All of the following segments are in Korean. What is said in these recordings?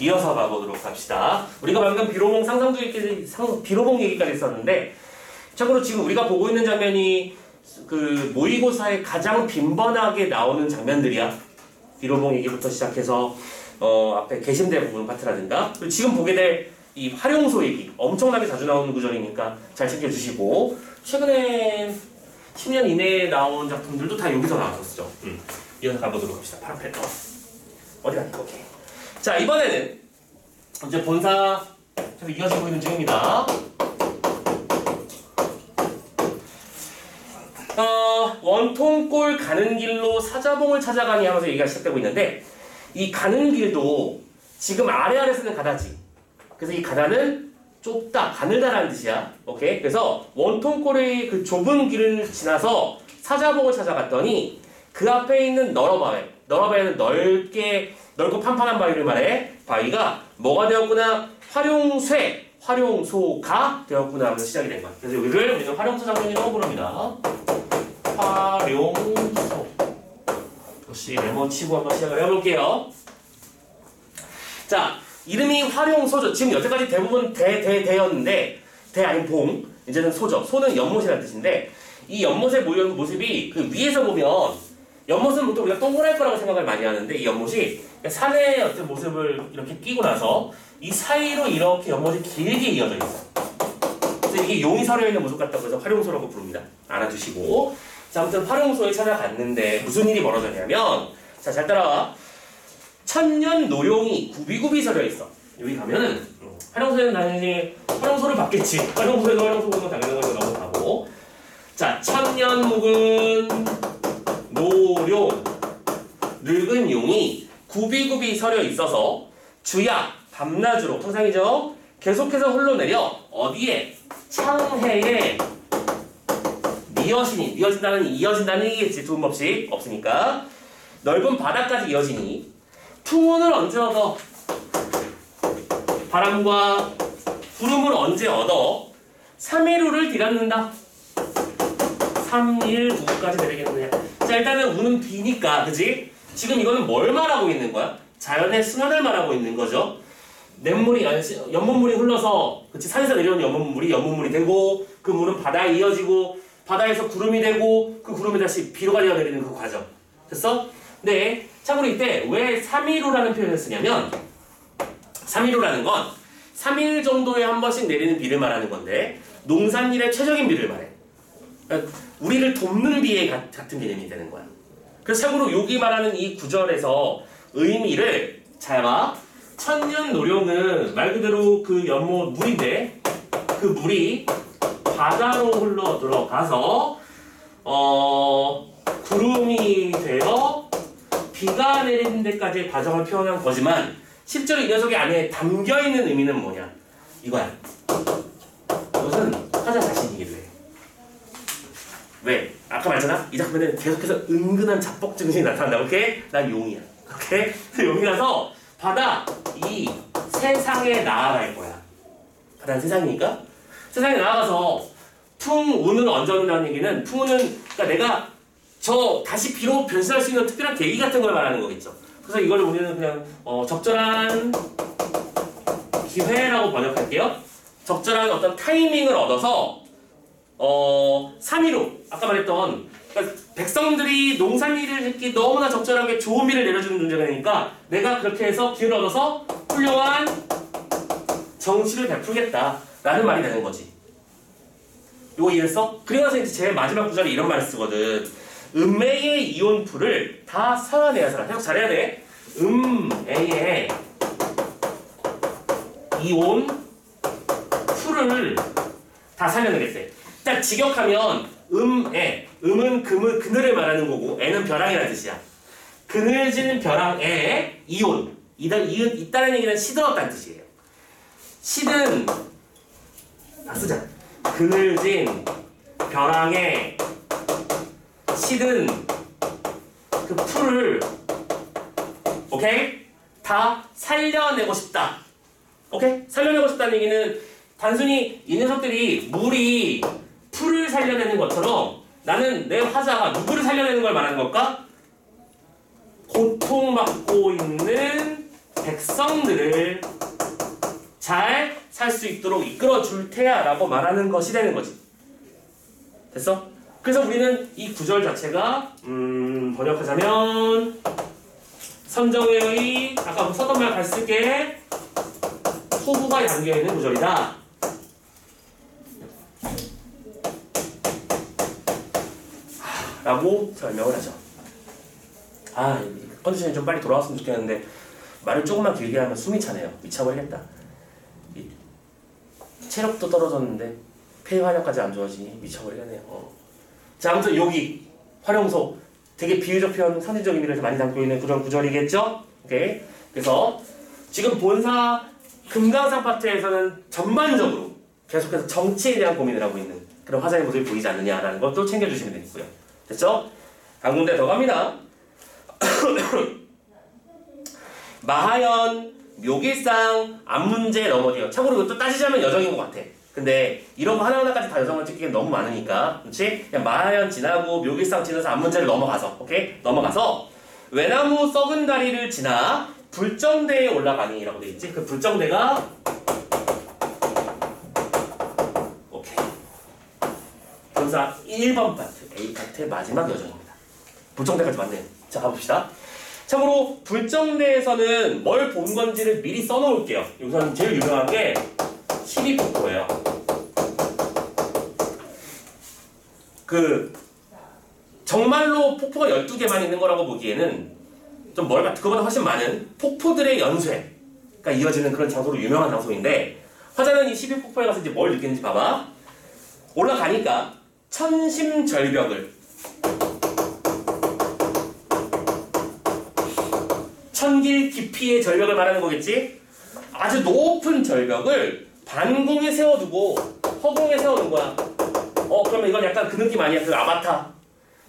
이어서 가보도록 합시다. 우리가 방금 비로봉 상상도 얘기, 상, 비로봉 얘기까지 했었는데, 참고로 지금 우리가 보고 있는 장면이 그 모의고사에 가장 빈번하게 나오는 장면들이야. 비로봉 얘기부터 시작해서 어, 앞에 개심대 부분 파트라든가 그리고 지금 보게 될 이 활용소 얘기 엄청나게 자주 나오는 구절이니까 잘 챙겨주시고 최근에 10년 이내에 나온 작품들도 다 여기서 나왔었죠. 음. 이어서 가보도록 합시다. 파란펜 어. 어디 갔니? 오케이. 자 이번에는 이제 본사 계속 이어지고 있는 중입니다. 어, 원통골 가는 길로 사자봉을 찾아가니 하면서 얘기가 시작되고 있는데 이 가는 길도 지금 아래 아래 쓰는 가다지. 그래서 이 가다는 좁다, 가늘다라는 뜻이야. 오케이. 그래서 원통골의 그 좁은 길을 지나서 사자봉을 찾아갔더니 그 앞에 있는 너러바위, 너러바위는 넓게 넓고 판판한 바위를 말해. 바위가 뭐가 되었구나? 활용쇠, 활용소가 되었구나 하면서 시작이 된 거야. 그래서 여기를 우리는 활용소 장면이라고 부릅니다. 활용소. 역시 메모 치고 한번 시작을 해볼게요. 자, 이름이 활용소죠. 지금 여태까지 대부분 대, 대, 대였는데, 대 아닌 봉. 이제는 소죠. 소는 연못이라는 뜻인데, 이 연못의 모형 모습이 그 위에서 보면, 연못은 보통 우리가 동그랄 거라고 생각을 많이 하는데, 이 연못이 산의 어떤 모습을 이렇게 끼고 나서, 이 사이로 이렇게 연못이 길게 이어져 있어요. 그래서 이게 용이 서려 있는 모습 같다고 해서 활용소라고 부릅니다. 알아두시고. 자, 아무튼 활용소에 찾아갔는데 무슨 일이 벌어졌냐면, 자, 잘 따라와. 천년 노룡이 구비구비 서려 있어. 여기 가면은, 음, 활용소에는 당연히 활용소를 받겠지. 활용소에도 활용소 보면 당연한 거니까 넘어가고. 자, 천년 묵은 노룡. 늙은 용이 구비구비 서려 있어서 주야 밤낮으로 통상이죠. 계속해서 흘러내려 어디에? 창해에. 이어지니 이어진다는 이어진다는 얘기겠지 두음 없이 없으니까. 넓은 바다까지 이어지니 풍운을 언제 얻어? 바람과 구름을 언제 얻어? 3일후를 디닫는다. 3일 후까지 내리겠느냐 자 일단은 우는 비니까 그지 지금 이거는 뭘 말하고 있는 거야? 자연의 순환을 말하고 있는 거죠. 냇물이 연못물이 흘러서 그치 산에서 내려오는 연못물이 연못물이 되고 그 물은 바다에 이어지고 바다에서 구름이 되고 그 구름이 다시 비로 갈려 내리는 그 과정. 됐어? 네 참고로 이때 왜 3일호라는 표현을 쓰냐면 3일호라는 건 3일 정도에 한 번씩 내리는 비를 말하는 건데 농산일의 최적인 비를 말해. 그러니까 우리를 돕는 가- 같은 개념이 되는 거야 그래서 참고로 여기 말하는 이 구절에서 의미를 잘 봐. 천년 노령은 말 그대로 그 연못 물인데 그 물이 바다로 흘러 들어가서 어 구름이 되어 비가 내리는 데까지의 과정을 표현한 거지만 실제로 이 녀석의 안에 담겨 있는 의미는 뭐냐 이거야. 이것은 화자 자신이기도 해. 왜? 아까 말했잖아. 이 작품에는 계속해서 은근한 자뻑 증신이 나타난다. 오케이? 난 용이야. 오케이? 용이라서 바다 이 세상에 나아갈 거야. 바다는 세상이니까 세상에 나아가서 풍운을 얹어놓는다는 얘기는 풍운은 그러니까 내가 저 다시 비로 변신할 수 있는 특별한 계기 같은 걸 말하는 거겠죠. 그래서 이걸 우리는 그냥 어, 적절한 기회라고 번역할게요. 적절한 어떤 타이밍을 얻어서 어, 3위로 아까 말했던 그러니까 백성들이 농산일을 했기 너무나 적절하게 좋은 비를 내려주는 문제가 되니까 내가 그렇게 해서 기회를 얻어서 훌륭한 정치를 베풀겠다라는 말이 되는 거지. 요거 이해했어? 나서 이제 제일 마지막 구절에 이런 말을 쓰거든. 음매의 이온풀을 다 살아내야 살아. 계속 잘해야 돼. 음매의 이온 풀을 다 살려내겠대. 딱 직역하면 음 에 음은 그물 그늘을 말하는 거고 애는 벼랑이라는 뜻이야. 그늘진 벼랑에 이온 이다 이은 있다는 얘기는 시들었다는 뜻이에요. 시든 다 쓰자. 그늘진 벼랑에 시든 그 풀을 오케이 다 살려내고 싶다. 오케이 살려내고 싶다는 얘기는 단순히 이 녀석들이 물이 풀을 살려내는 것처럼 나는 내 화자가 누구를 살려내는 걸 말하는 걸까? 고통받고 있는 백성들을 잘 살 수 있도록 이끌어 줄 테야 라고 말하는 것이 되는 거지. 됐어? 그래서 우리는 이 구절 자체가 음, 번역하자면 선정회의 아까 썼던 말잘 쓸게 후보가 담겨 있는 구절이다. 라고 설명을 하죠. 아, 이 컨디션이 좀 빨리 돌아왔으면 좋겠는데 말을 조금만 길게 하면 숨이 차네요. 미쳐버리겠다. 이 체력도 떨어졌는데 폐 활력까지 안 좋아지니 미쳐버리겠네요. 어. 자, 아무튼 여기 활용소 되게 비유적 표현, 선의적 의미를 많이 담고 있는 그런 구절이겠죠? 오케이. 그래서 지금 본사 금강산 파트에서는 전반적으로 계속해서 정치에 대한 고민을 하고 있는 그런 화자의 모습이 보이지 않느냐라는 것도 챙겨주시면 되겠고요. 됐죠? 한 군데 더 갑니다. 마하연, 묘길상, 안문제, 넘어디요. 참고로 이것도 따지자면 여정인 것 같아. 근데 이런 거 하나하나까지 다 여정을 찍기엔 너무 많으니까, 그렇지? 그냥 마하연 지나고 묘길상 지나서 안문제를 넘어가서, 오케이? 넘어가서 외나무 썩은 다리를 지나 불정대에 올라가니라고 돼 있지? 그 불정대가 오케이. 본사 1번 파트, A 파트의 마지막 여정입니다. 불정대까지 맞네요. 자, 가봅시다. 참고로 불정대에서는 뭘 본 건지를 미리 써놓을게요. 여기서는 제일 유명한 게 12폭포예요. 그 정말로 폭포가 12개만 있는 거라고 보기에는 좀 멀다. 그거보다 훨씬 많은 폭포들의 연쇄가 이어지는 그런 장소로 유명한 장소인데 화자는 이 12폭포에 가서 이제 뭘 느끼는지 봐봐. 올라가니까 천심절벽을 천길 깊이의 절벽을 말하는 거겠지? 아주 높은 절벽을 반공에 세워두고 허공에 세워둔 거야. 어, 그러면 이건 약간 그 느낌 아니야? 그 아바타.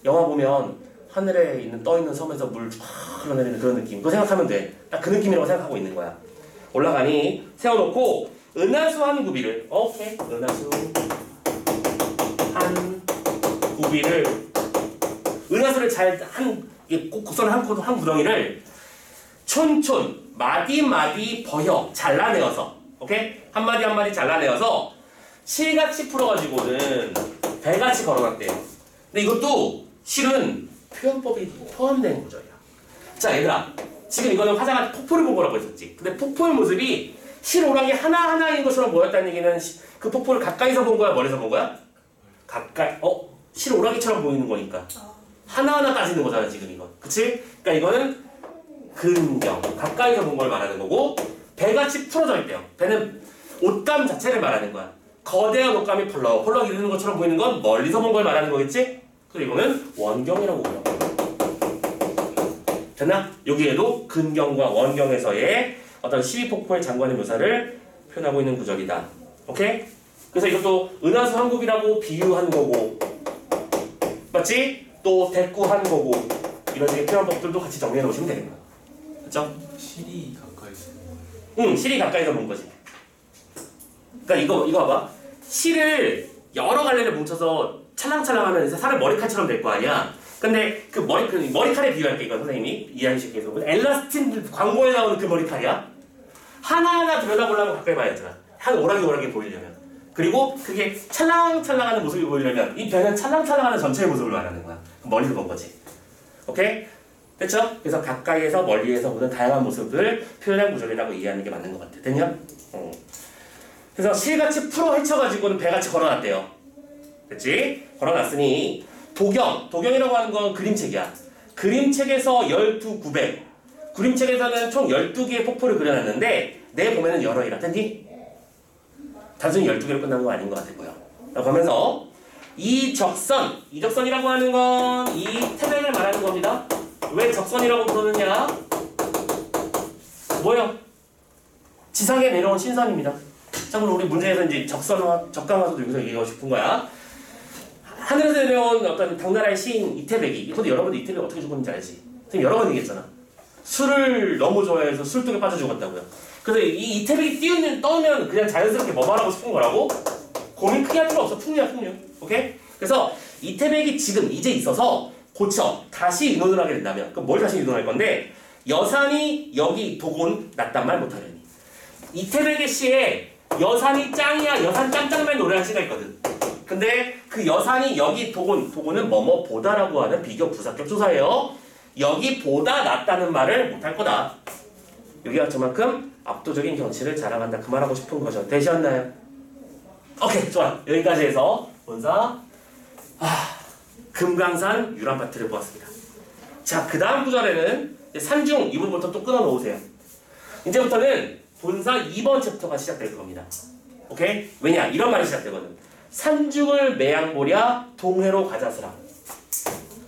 영화 보면 하늘에 있는 떠 있는 섬에서 물 쫙 흘러내리는 그런 느낌. 그거 생각하면 돼. 딱 그 느낌이라고 생각하고 있는 거야. 올라가니 세워놓고 은하수 한 구비를 오케이 은하수 한 구비를 은하수를 잘한 곡선 한, 구- 한 구덩이를 촌촌 마디 마디 버혀 잘라내어서 오케이 한 마디 한 마디 잘라내어서 실같이 풀어가지고는 배같이 걸어놨대요. 근데 이것도 실은 표현법이 포함된 구절이야. 자 얘들아 지금 이거는 화자가 폭포를 본 거라고 했었지. 근데 폭포의 모습이 실오랑이 하나하나인 것처럼 보였다는 얘기는 시- 그 폭포를 가까이서 본 거야 멀리서 본 거야? 가까이 어 실오랑이처럼 보이는 거니까 하나하나 따지는 거잖아 지금 이건 그치? 그러니까 이거는 근경 가까이서 본 걸 말하는 거고 배같이 풀어져 있대요 배는 옷감 자체를 말하는 거야 거대한 옷감이 펄럭 펄럭 이르는 것처럼 보이는 건 멀리서 본 걸 말하는 거겠지? 그래서 이거는 원경이라고 불러 됐나? 여기에도 근경과 원경에서의 어떤 시위폭포의 장관의 묘사를 표현하고 있는 구절이다 오케이? 그래서 이것도 은하수 한국이라고 비유한 거고 맞지? 또 대꾸한 거고 이런 식의 표현법들도 같이 정리해 놓으시면 되는 거야 그쵸? 실이 가까이서 응, 실이 가까이서 본 거지. 그러니까 이거 이거 봐봐. 실을 여러 갈래를 뭉쳐서 찰랑찰랑하면 이제 사람 머리칼처럼 될 거 아니야. 근데 그 머리 그 머리칼에 비유할게 이거 선생님이 이해하기 쉽게 해서 엘라스틴 광고에 나오는 그 머리칼이야. 하나하나 들여다보려면 가까이 봐야 되잖아. 한 오락이 오락이 보이려면. 그리고 그게 찰랑찰랑하는 모습이 보이려면 이 배는 찰랑찰랑하는 전체의 모습을 말하는 거야. 멀리서 본 거지. 오케이? 됐죠? 그래서 가까이에서 멀리에서 보는 다양한 모습을 표현한 구절이라고 이해하는 게 맞는 것 같아. 됐냐? 어. 그래서 실같이 풀어 헤쳐가지고는 배같이 걸어놨대요. 됐지? 걸어놨으니 도경, 도경이라고 하는 건 그림책이야. 그림책에서 12구백. 그림책에서는 총 12개의 폭포를 그려놨는데 내 보면은 여러 이라. 됐니? 단순히 12개로 끝난 거 아닌 것 같고요. 라고 하면서 이 적선, 이 적선이라고 하는 건 이 태백을 말하는 겁니다. 왜 적선이라고 부르느냐? 뭐요? 지상에 내려온 신선입니다. 참고로 우리 문제에서 이제 적선화, 적강화도 여기서 얘기하고 싶은 거야. 하늘에서 내려온 어떤 당나라의 시인 이태백이, 이것도 여러분들 이태백이 어떻게 죽었는지 알지? 지금 여러 번 얘기했잖아. 술을 너무 좋아해서 술독에 빠져 죽었다고요. 그래서 이 이태백이 띄우면 떠오면 그냥 자연스럽게 뭐 말하고 싶은 거라고? 고민 크게 할 필요 없어. 풍류야, 풍류. 오케이? 그래서 이태백이 지금 이제 있어서 고쳐 다시 의논을 하게 된다면 그럼 뭘 다시 의논할 건데 여산이 여기 도곤 낫단 말 못하려니. 이태백의 시에 여산이 짱이야 여산 짱짱맨 노래한 시가 있거든. 근데 그 여산이 여기 도곤 도곤은 뭐뭐 보다라고 하는 비교 부사격 조사예요. 여기 보다 낫다는 말을 못할 거다. 여기가 저만큼 압도적인 경치를 자랑한다. 그 말하고 싶은 거죠. 되셨나요? 오케이 좋아 여기까지 해서 본사 아 금강산 유람파트를 보았습니다. 자 그 다음 구절에는 산중 이 부분부터 또 끊어 놓으세요. 이제부터는 본사 2번 챕터가 시작될 겁니다. 오케이 왜냐 이런 말이 시작되거든. 산중을 매양보랴 동해로 가자스라.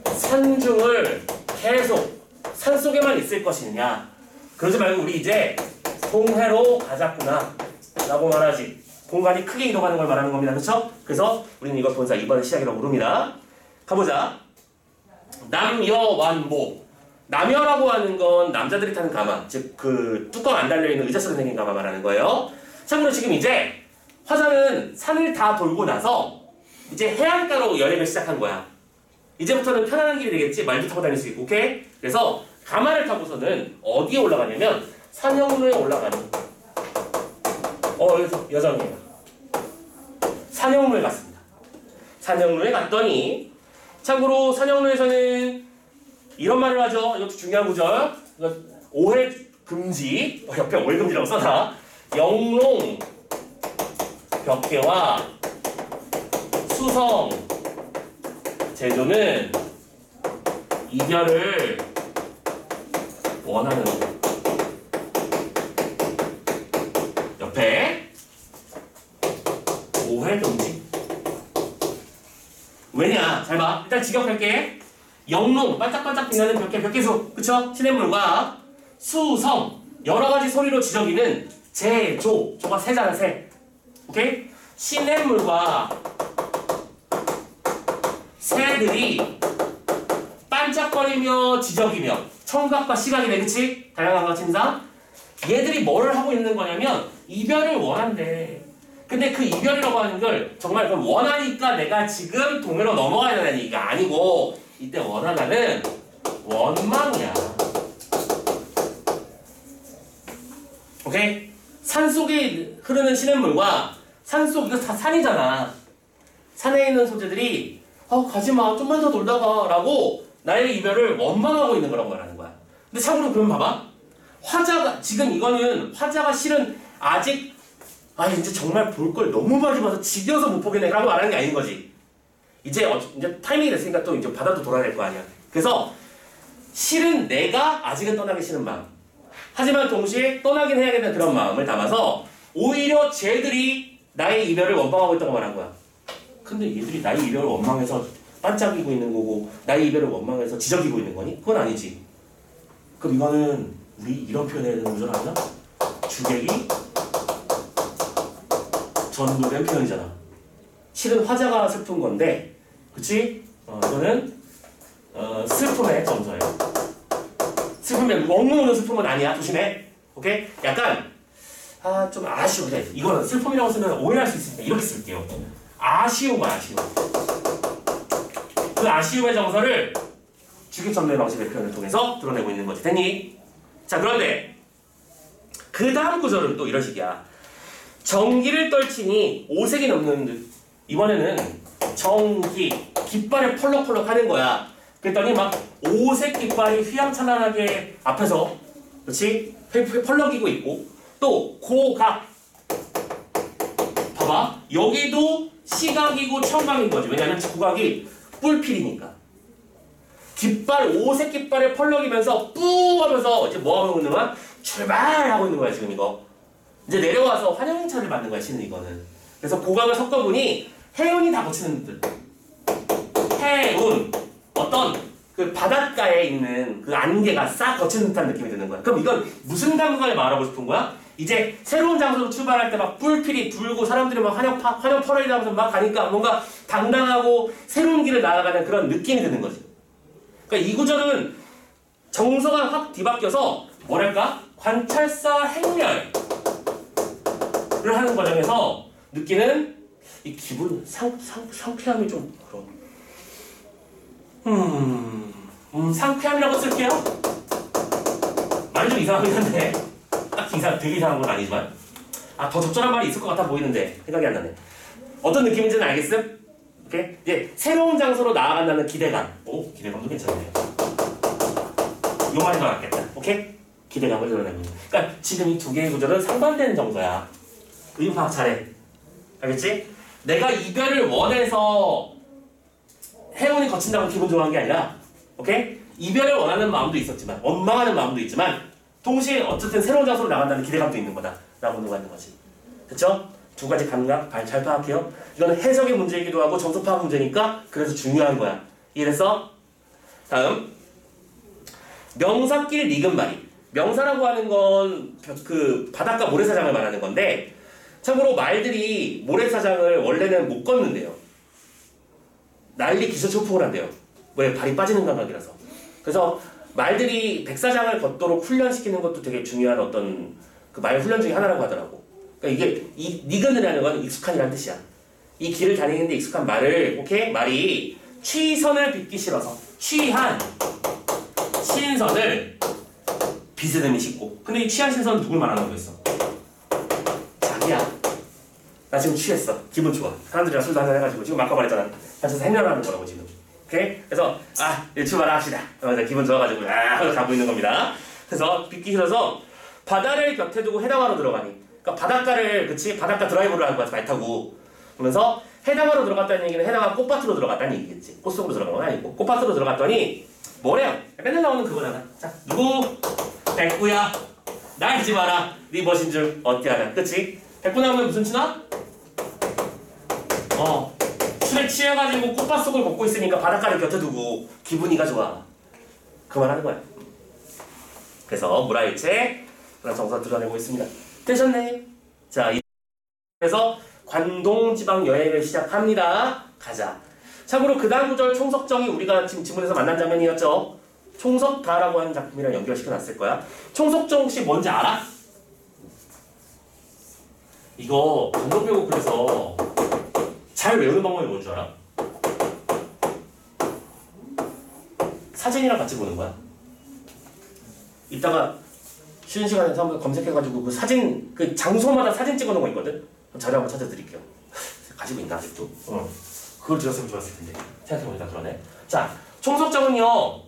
산중을 계속 산 속에만 있을 것이냐. 그러지 말고 우리 이제 동해로 가자꾸나 라고 말하지. 공간이 크게 이동하는 걸 말하는 겁니다. 그렇죠? 그래서 우리는 이걸 본사 2번의 시작이라고 부릅니다. 가보자. 남여완보. 남여라고 하는 건 남자들이 타는 가마, 즉 그 뚜껑 안 달려 있는 의자처럼 생긴 가마 말하는 거예요. 참고로 지금 이제 화산은 산을 다 돌고 나서 이제 해안가로 여행을 시작한 거야. 이제부터는 편안한 길이 되겠지. 말도 타고 다닐 수 있고, 오케이? 그래서 가마를 타고서는 어디에 올라가냐면 산영로에 올라가는. 어, 여정이에요. 산영로에 갔습니다. 산영로에 갔더니 참고로 산영로에서는 이런 말을 하죠. 이것도 중요한 구절. 오해 금지. 어, 옆에 오해 금지라고 써놔. 영롱 벽계와 수성 제조는 이별을 원하는 옆에 오해 금지. 왜냐? 잘 봐. 일단 직역할게. 영롱, 반짝반짝 빛나는 벽계, 벽계수. 그쵸? 시냇물과 수성. 여러 가지 소리로 지저귀는 제조. 조가 세잖아, 세. 오케이? 시냇물과 새들이 반짝거리며 지저귀며 청각과 시각이네, 그치? 다양한 것 침사. 얘들이 뭘 하고 있는 거냐면 이별을 원한대. 근데 그 이별이라고 하는 걸 정말 그걸 원하니까 내가 지금 동해로 넘어가야 되는 얘기가 아니고 이때 원하다는 원망이야. 오케이? 산 속에 흐르는 시냇물과 산 속 이거 다 산이잖아. 산에 있는 소재들이 아 가지 마 좀만 더 놀다가 라고 나의 이별을 원망하고 있는 거라고 말하는 거야. 근데 참고로 그럼 봐봐. 화자가 지금 이거는 화자가 실은 아직 아 이제 정말 볼 걸 너무 많이 봐서 지겨서 못 보겠네라고 말하는 게 아닌 거지. 이제 어, 이제 타이밍이 됐으니까 또 이제 바다도 돌아야 될거 아니야. 그래서 실은 내가 아직은 떠나기 싫은 마음. 하지만 동시에 떠나긴 해야겠다는 그런 마음을 담아서 오히려 쟤들이 나의 이별을 원망하고 있다고 말한 거야. 근데 얘들이 나의 이별을 원망해서 반짝이고 있는 거고 나의 이별을 원망해서 지적이고 있는 거니? 그건 아니지. 그럼 이거는 우리 이런 표현해야 되는 구절 아니야? 주객이 전도된 표현이잖아. 실은 화자가 슬픈 건데, 그치? 어, 이거는 어, 슬픔의 정서예요. 슬픔의 엉엉 슬픔은 아니야. 조심해. 오케이? 약간 아 좀 아쉬워. 그래. 이거는 슬픔이라고 쓰면 오해할 수 있으니까 이렇게 쓸게요. 아쉬움과 아쉬움. 그 아쉬움의 정서를 주객 전도의 방식의 표현을 통해서 드러내고 있는 거지. 됐니? 자 그런데 그 다음 구절은 또 이런 식이야. 정기를 떨치니 오색이 넘는 듯. 이번에는 정기 깃발을 펄럭펄럭 하는 거야. 그랬더니 막 오색 깃발이 휘황찬란하게 앞에서 그렇지 펄럭이고 있고 또 고각 봐봐 여기도 시각이고 청각인 거지 왜냐면 고각이 뿔필이니까 깃발 오색 깃발에 펄럭이면서 뿌 하면서 이제 뭐 하고 있는 거야 출발하고 있는 거야 지금 이거 이제 내려와서 환영차를 받는 거야 신은 이거는 그래서 고각을 섞어보니 해운이 다 거치는 듯 해운 어떤 그 바닷가에 있는 그 안개가 싹 거치는 듯한 느낌이 드는 거야. 그럼 이건 무슨 감각을 말하고 싶은 거야? 이제 새로운 장소로 출발할 때 막 뿔필이 불고 사람들이 막 환영 파, 환영 퍼레이드 하면서 막 가니까 뭔가 당당하고 새로운 길을 나아가는 그런 느낌이 드는 거지. 그러니까 이 구절은 정서가 확 뒤바뀌어서 뭐랄까 관찰사 행렬을 하는 과정에서 느끼는 이 기분 상, 상, 상쾌함이 좀 그런. 음, 음, 상쾌함이라고 쓸게요. 말이 좀 이상하긴 한데 딱 이상 되게 이상한 건 아니지만 아 더 적절한 말이 있을 것 같아 보이는데 생각이 안 나네. 어떤 느낌인지는 알겠음? 오케이? 이제 새로운 장소로 나아간다는 기대감. 오 기대감도 괜찮네요. 요 말이 더 낫겠다. 오케이? 기대감을 드러내고. 있는. 그러니까 지금 이 두 개의 구절은 상반되는 정서야. 의미 파악 잘해. 알겠지? 내가 이별을 원해서 행운이 거친다고 기분 좋아한 게 아니라, 오케이? 이별을 원하는 마음도 있었지만, 원망하는 마음도 있지만, 동시에 어쨌든 새로운 장소로 나간다는 기대감도 있는 거다. 라고 누가 거지. 그쵸? 두 가지 감각 발- 잘 파악해요. 이거는 해석의 문제이기도 하고 정서 파악 문제니까 그래서 중요한 거야. 이해됐어? 다음. 명사끼리 니은말이. 명사라고 하는 건 그 바닷가 모래사장을 말하는 건데 참고로 말들이 모래사장을 원래는 못 걷는데요. 난리 기세 초풍을 한대요. 왜? 발이 빠지는 감각이라서. 그래서 말들이 백사장을 걷도록 훈련시키는 것도 되게 중요한 어떤 그 말 훈련 중에 하나라고 하더라고. 그러니까 이게 이 니근이라는 건 익숙한이라는 뜻이야. 이 길을 다니는데 익숙한 말을 오케이 말이 취선을 빚기 싫어서 취한 신선을 비스듬히 씻고. 근데 이 취한 신선은 누굴 말하는 거겠어? 자기야. 나 지금 취했어. 기분 좋아. 사람들이랑 술도 한잔 해가지고 지금 아까 말했잖아. 단체에서 해면하는 거라고 지금. 오케이? 그래서 아 이제 출발 합시다. 그래서 기분 좋아가지고 아 하고 가고 있는 겁니다. 그래서 빚기 싫어서 바다를 곁에 두고 해당화로 들어가니. 그러니까 바닷가를 그치 바닷가 드라이브를 거야 말 타고. 그러면서 해당화로 들어갔다는 얘기는 해당화 꽃밭으로 들어갔다는 얘기겠지. 꽃 속으로 들어간 건 아니고 꽃밭으로 들어갔더니 뭐래요? 맨날 나오는 그거잖아. 자 누구? 백구야. 날 잊지 마라. 네 멋인 줄 어때 하냐. 그치? 백구 나오면 무슨 추나? 어. 술에 취해가지고 꽃밭 속을 걷고 있으니까 바닷가를 곁에 두고 기분이가 좋아. 그 말 하는 거야. 그래서 물화일체 그런 정서 드러내고 있습니다. 되셨네. 자, 이- 그래서 관동 지방 여행을 시작합니다. 가자. 참고로 그 다음 구절 총석정이 우리가 지금 지문에서 만난 장면이었죠. 총석가라고 하는 작품이랑 연결시켜 놨을 거야. 총석정 혹시 뭔지 알아? 이거 감독 배우고 그래서 잘 외우는 방법이 뭔 줄 알아? 사진이랑 같이 보는 거야. 이따가 쉬는 시간에 한번 검색해가지고 그 사진 그 장소마다 사진 찍어놓은 거 있거든. 그럼 자료 한번 찾아드릴게요. 가지고 있나 아직도? 어. 그걸 들었으면 좋았을 텐데. 생각해보니까 그러네. 자, 총석정은요.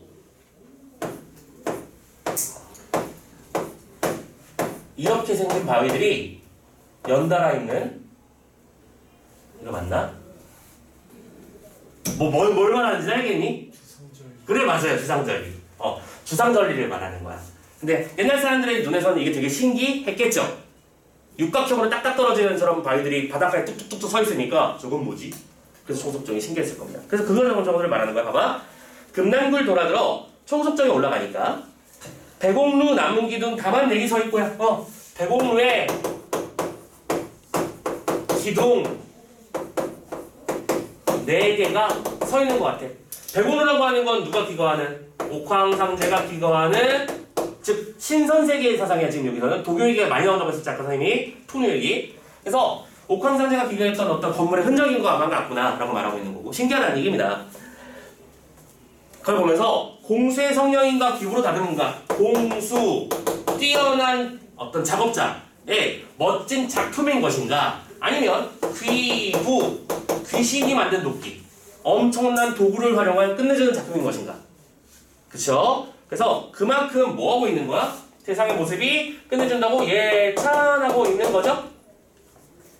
이렇게 생긴 바위들이 연달아 있는 이거 맞나? 뭐 뭘 뭘 말하는지 알겠니? 그래 맞아요 주상절리. 어 주상절리를 말하는 거야. 근데 옛날 사람들의 눈에서는 이게 되게 신기했겠죠. 육각형으로 딱딱 떨어지는 저런 바위들이 바닷가에 뚝뚝뚝뚝 서 있으니까 저건 뭐지? 그래서 총석정이 신기했을 겁니다. 그래서 그걸 정도를 말하는 거야. 봐봐. 금남굴 돌아들어 총석정이 올라가니까 배곡루 남문기둥 다만 내기 서 있고요. 어 배곡루에 기둥 네 개가 서 있는 것 같아. 배고루라고 하는 건 누가 기거하는? 옥황상제가 기거하는 즉 신선세계의 사상이야 지금 여기서는. 도교얘기가 많이 나온다고 했었지 아까 선생님이. 통일기. 그래서 옥황 상제가 기거했던 어떤 건물의 흔적인 거 아마 같구나 라고 말하고 있는 거고. 신기하다는 얘기입니다. 그걸 보면서 공수의 성령인가 기부로 다듬은가 공수 뛰어난 어떤 작업자의 멋진 작품인 것인가? 아니면 귀부 귀신이 만든 도끼 엄청난 도구를 활용한 끝내주는 작품인 것인가? 그쵸? 그래서 그만큼 뭐하고 있는 거야? 세상의 모습이 끝내준다고 예찬하고 있는 거죠?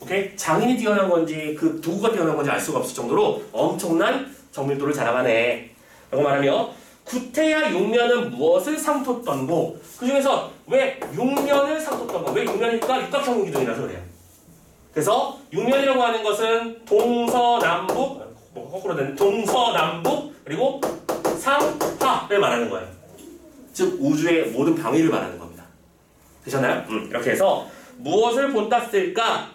오케이? 장인이 뛰어난 건지 그 도구가 뛰어난 건지 알 수가 없을 정도로 엄청난 정밀도를 자랑하네 라고 말하며 구태야 용면은 무엇을 상토던고 그 중에서 왜 용면을 상토던고 왜 용면일까? 육각형 기둥이라서 그래요 그래서 육면이라고 하는 것은 동서남북 뭐 거꾸로 된 동서남북 그리고 상하를 말하는 거예요. 즉 우주의 모든 방위를 말하는 겁니다. 되셨나요? 음, 이렇게 해서 무엇을 본다 쓸까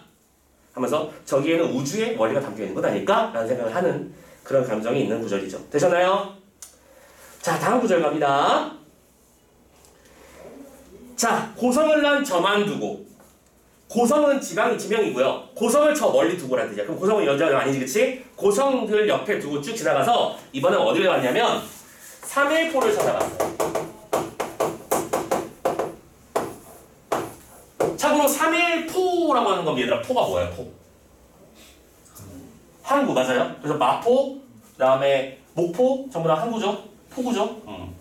하면서 저기에는 우주의 머리가 담겨 있는 것 아닐까? 라는 생각을 하는 그런 감정이 있는 구절이죠. 되셨나요? 자, 다음 구절 갑니다. 자, 고성을 난 저만 두고 고성은 지방이 지명이고요. 고성을 저 멀리 두고라는 뜻이야. 그럼 고성은 여자가 아니지, 그치? 고성들 옆에 두고 쭉 지나가서 이번엔 어디를 갔냐면 삼일포를 찾아갔어요. 3일포라고 하는 건 얘들아 포가 뭐예요? 포. 항구 맞아요. 그래서 마포, 그다음에 목포 전부 다 항구죠. 포구죠. 음.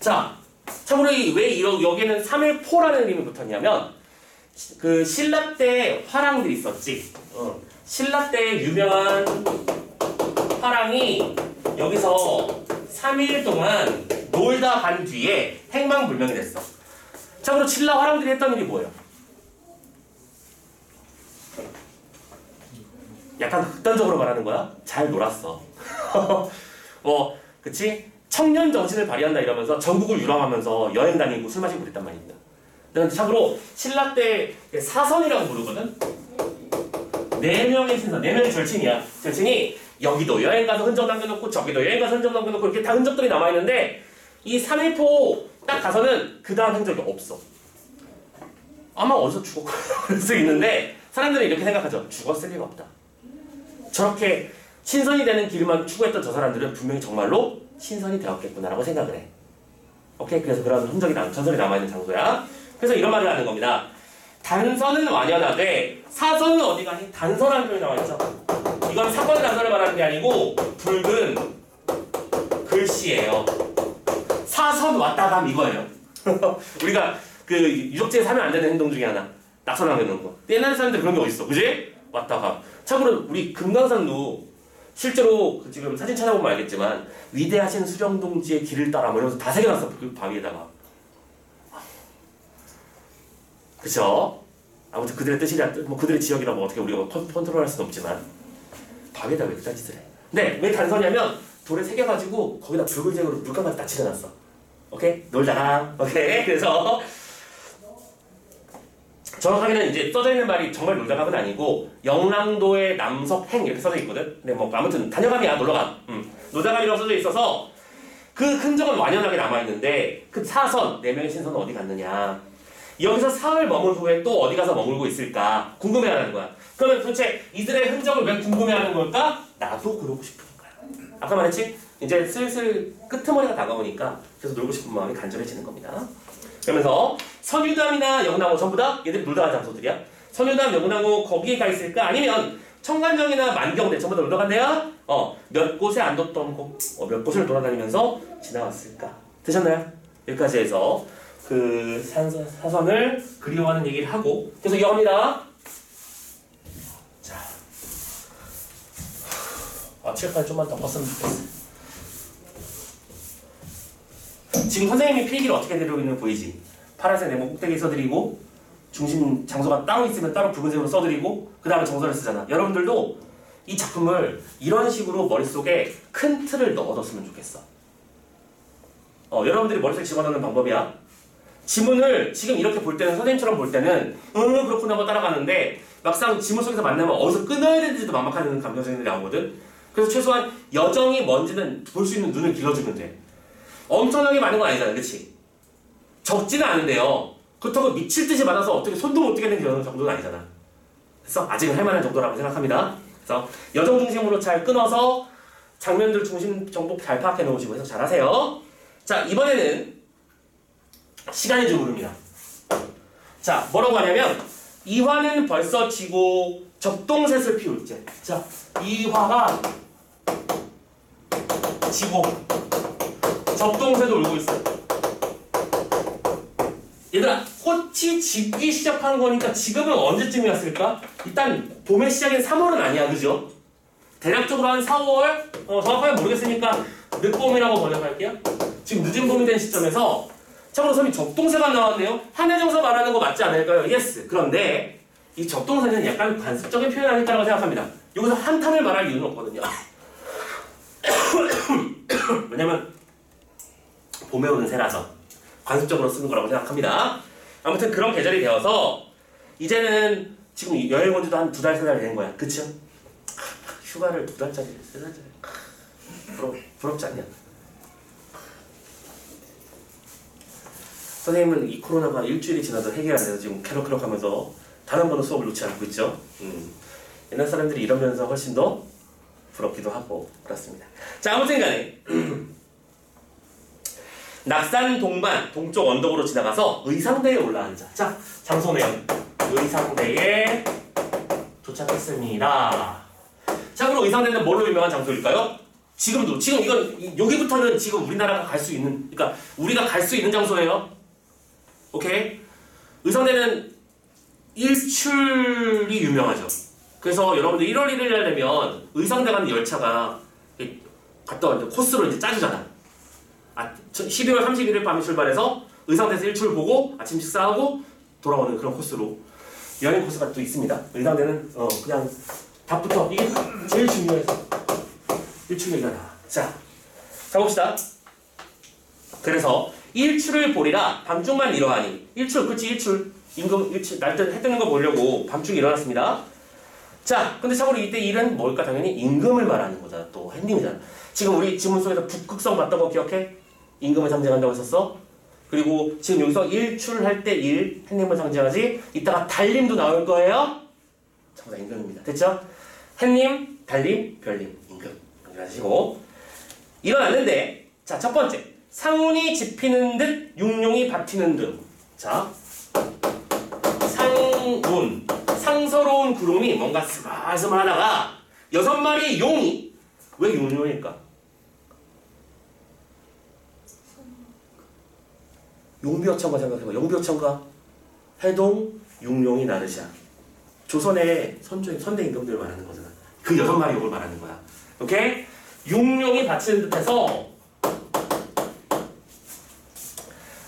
자, 참고로 이- 왜 이러, 여기는 3일포라는 이름이 붙었냐면 그 신라 때 화랑들이 있었지. 어. 신라 때 유명한 화랑이 여기서 3일 동안 놀다 간 뒤에 행방불명이 됐어. 참고로 신라 화랑들이 했던 일이 뭐예요? 약간 극단적으로 말하는 거야? 잘 놀았어. 뭐, 그치? 청년 정신을 발휘한다 이러면서 전국을 유람하면서 여행 다니고 술 마시고 그랬단 말입니다. 근데 참고로 신라 때 사선이라고 부르거든? 네 명의 신선, 네 명의 절친이야. 절친이 여기도 여행 가서 흔적 남겨놓고 저기도 여행 가서 흔적 남겨놓고 이렇게 다 흔적들이 남아있는데 이 3일포 딱 가서는 그 다음 흔적이 없어. 아마 어디서 그럴 수 있는데 사람들은 이렇게 생각하죠. 죽었을 리가 없다. 저렇게 신선이 되는 길만 추구했던 저 사람들은 분명히 정말로 신선이 되었겠구나라고 생각을 해. 오케이? 그래서 그런 흔적이 남, 전설이 남아있는 장소야. 그래서 이런 말을 하는 겁니다. 단선은 완연하되 사선은 어디 가니? 단선이라는 표현이 나와있죠. 이건 사건의 단선을 말하는 게 아니고 붉은 글씨예요. 사선 왔다 감 이거예요. 우리가 그 유적지에서 하면 안 되는 행동 중에 하나. 낙서 남겨놓는 거. 옛날 사람들 그런 게 어딨어. 그지? 왔다 가. 참고로 우리 금강산도 실제로 그 지금 사진 찾아보면 알겠지만 위대하신 수령동지의 길을 따라 뭐 이러면서 다 새겨놨어. 그 바위에다가. 그쵸? 아무튼 그들의 뜻이라 뭐 그들의 지역이라 뭐 어떻게 우리가 컨- 컨트롤할 수는 없지만 바위에다 왜 그딴 짓을 해? 네, 왜 단선이냐면 돌에 새겨가지고 거기다 붉은색으로 물감까지 다 칠해놨어. 오케이? 놀다가 오케이? 그래서 정확하게는 이제 써져 있는 말이 정말 놀다감은 아니고 영랑도의 남석행 이렇게 써져 있거든. 근데 뭐 아무튼 다녀감이야 놀러감. 음. 놀다감이라고 써져 있어서 그 흔적은 완연하게 남아 있는데 그 사선 네 명의 신선은 어디 갔느냐? 여기서 사흘 머문 후에 또 어디 가서 머물고 있을까 궁금해하는 거야. 그러면 도대체 이들의 흔적을 왜 궁금해하는 걸까? 나도 그러고 싶으니까요. 아까 말했지? 이제 슬슬 끄트머리가 다가오니까 계속 놀고 싶은 마음이 간절해지는 겁니다. 그러면서 선유담이나 영랑호 전부 다 얘들이 놀다 간 장소들이야. 선유담, 영랑호 거기에 가 있을까? 아니면 청관정이나 만경대 전부 다 놀러 간대요? 어, 몇 곳에 안 뒀던 곳, 어, 몇 곳을 돌아다니면서 지나왔을까? 되셨나요? 여기까지 해서 그 산, 사선을 그리워하는 얘기를 하고 계속 이어갑니다. 자, 아, 칠판 좀만 더 컸으면 좋겠어. 지금 선생님이 필기를 어떻게 데리고 있는 거 보이지? 파란색 네모 꼭대기 써드리고 중심 장소가 따로 있으면 따로 붉은색으로 써드리고 그 다음에 정선을 쓰잖아. 여러분들도 이 작품을 이런 식으로 머릿속에 큰 틀을 넣어뒀으면 좋겠어. 어, 여러분들이 머릿속에 집어넣는 방법이야. 지문을 지금 이렇게 볼 때는 선생님처럼 볼 때는 응 그렇구나 하고 따라가는데 막상 지문 속에서 만나면 어디서 끊어야 되는지도 막막한 감정들이 나오거든. 그래서 최소한 여정이 뭔지는 볼 수 있는 눈을 길러주면 돼. 엄청나게 많은 건 아니잖아, 그렇지? 적지는 않은데요. 그렇다고 미칠 듯이 많아서 어떻게 손도 못 대게 되는 정도는 아니잖아. 그래서 아직은 할 만한 정도라고 생각합니다. 그래서 여정 중심으로 잘 끊어서 장면들 중심 정보 잘 파악해 놓으시고 해서 잘 하세요. 자 이번에는 시간의 주물음이야. 자 뭐라고 하냐면 이화는 벌써 지고 적동셋을 피울 때. 자 이화가 지고 적동새도 울고 있어. 얘들아, 꽃이 지기 시작한 거니까 지금은 언제쯤이었을까? 일단 봄의 시작인 3월은 아니야, 그죠? 대략적으로 한 4월? 어, 정확하게 모르겠으니까 늦봄이라고 번역할게요. 지금 늦은 봄이 된 시점에서 참고로 선의 접동새가 나왔네요. 한의 정서 말하는 거 맞지 않을까요? yes. 그런데 이 적동새는 약간 관습적인 표현 아닐까라고 생각합니다. 여기서 한탄을 말할 이유는 없거든요. 왜냐면 봄에 오는 새라서 관습적으로 쓰는 거라고 생각합니다. 아무튼 그런 계절이 되어서 이제는 지금 여행 온 지도 한 두 달, 세 달 된 거야. 그쵸? 휴가를 두 달짜리, 세 달짜리. 부럽, 부럽지 않냐? 선생님은 이 코로나가 일주일이 지나도 해결 안 돼서 지금 캐럭캐럭 하면서 단 한 번도 수업을 놓지 않고 있죠. 음. 옛날 사람들이 이러면서 훨씬 더 부럽기도 하고 그렇습니다. 자 아무튼 간에 낙산 동반 동쪽 언덕으로 지나가서 의상대에 올라앉아. 자, 장소 내용. 의상대에 도착했습니다. 참고로 의상대는 뭘로 유명한 장소일까요? 지금도 지금 이건 이- 여기부터는 지금 우리나라가 갈 수 있는 그러니까 우리가 갈 수 있는 장소예요. 오케이? 의상대는 일출이 유명하죠. 그래서 여러분들 1월 1일 날 되면 의상대 가는 열차가 갔다 왔는데 코스로 이제 짜주잖아. 아, 12월 31일 밤에 출발해서 의상대에서 일출 보고 아침 식사하고 돌아오는 그런 코스로 여행 코스가 또 있습니다. 의상대는 어 그냥 답부터 이게 제일 중요해서 일출 얘기가 나와. 자, 가봅시다. 그래서 일출을 보리라 밤중만 이러하니 일출 그치 일출 임금 일출 날뜬 해 뜨는 거 보려고 밤중에 일어났습니다. 자, 근데 참고로 이때 일은 뭘까 당연히 임금을 말하는 거잖아. 또 햇님이잖아. 지금 우리 지문 속에서 북극성 봤던 거 기억해? 임금을 상징한다고 했었어. 그리고 지금 여기서 일출할 때 일, 햇님을 상징하지. 이따가 달림도 나올 거예요. 전부 다 임금입니다. 됐죠? 햇님, 달림, 별님, 임금. 하시고 일어났는데 자, 첫 번째. 상운이 집히는 듯 육룡이 밭히는 등. 자, 상운, 상서로운 구름이 뭔가 스멀스멀하다가 여섯 마리 용이 왜 용룡일까? 용비어천가 생각해봐. 용비어천가 해동 육룡이 나르샤. 조선의 선조 선대 임금들 말하는 거잖아. 그 여섯 마리 용을 말하는 거야. 오케이? 육룡이 받치는 듯해서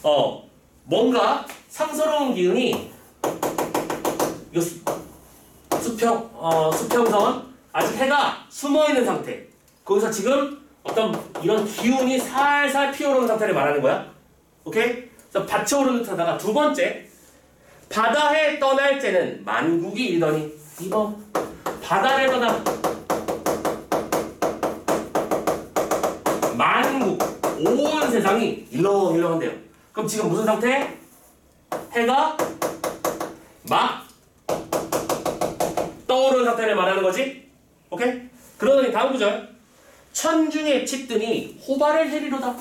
어 뭔가 상서로운 기운이 수, 수평 어 수평선 아직 해가 숨어 있는 상태. 거기서 지금 어떤 이런 기운이 살살 피어오르는 상태를 말하는 거야. 오케이? 그래서 받쳐오르는 듯하다가 두 번째 바다에 떠날 때는 만국이 이르더니 이거 바다를 떠나 만국 온 세상이 일렁일렁한데요. 그럼 지금 무슨 상태? 해가 막 떠오르는 상태를 말하는 거지. 오케이? 그러더니 다음 구절 천중에 짙더니 호발을 해리로다.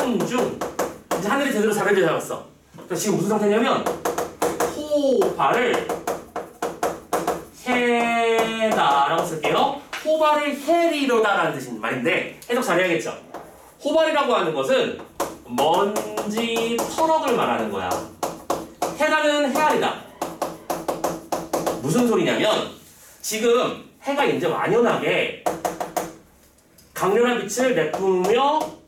천중 이제 하늘이 제대로 자리를 잡았어. 그러니까 지금 무슨 상태냐면 호발을 해다라고 쓸게요. 호발을 해리로다라는 뜻인 말인데 해석 잘해야겠죠. 호발이라고 하는 것은 먼지 터럭을 말하는 거야. 해가는 해알이다. 무슨 소리냐면 지금 해가 이제 완연하게 강렬한 빛을 내뿜으며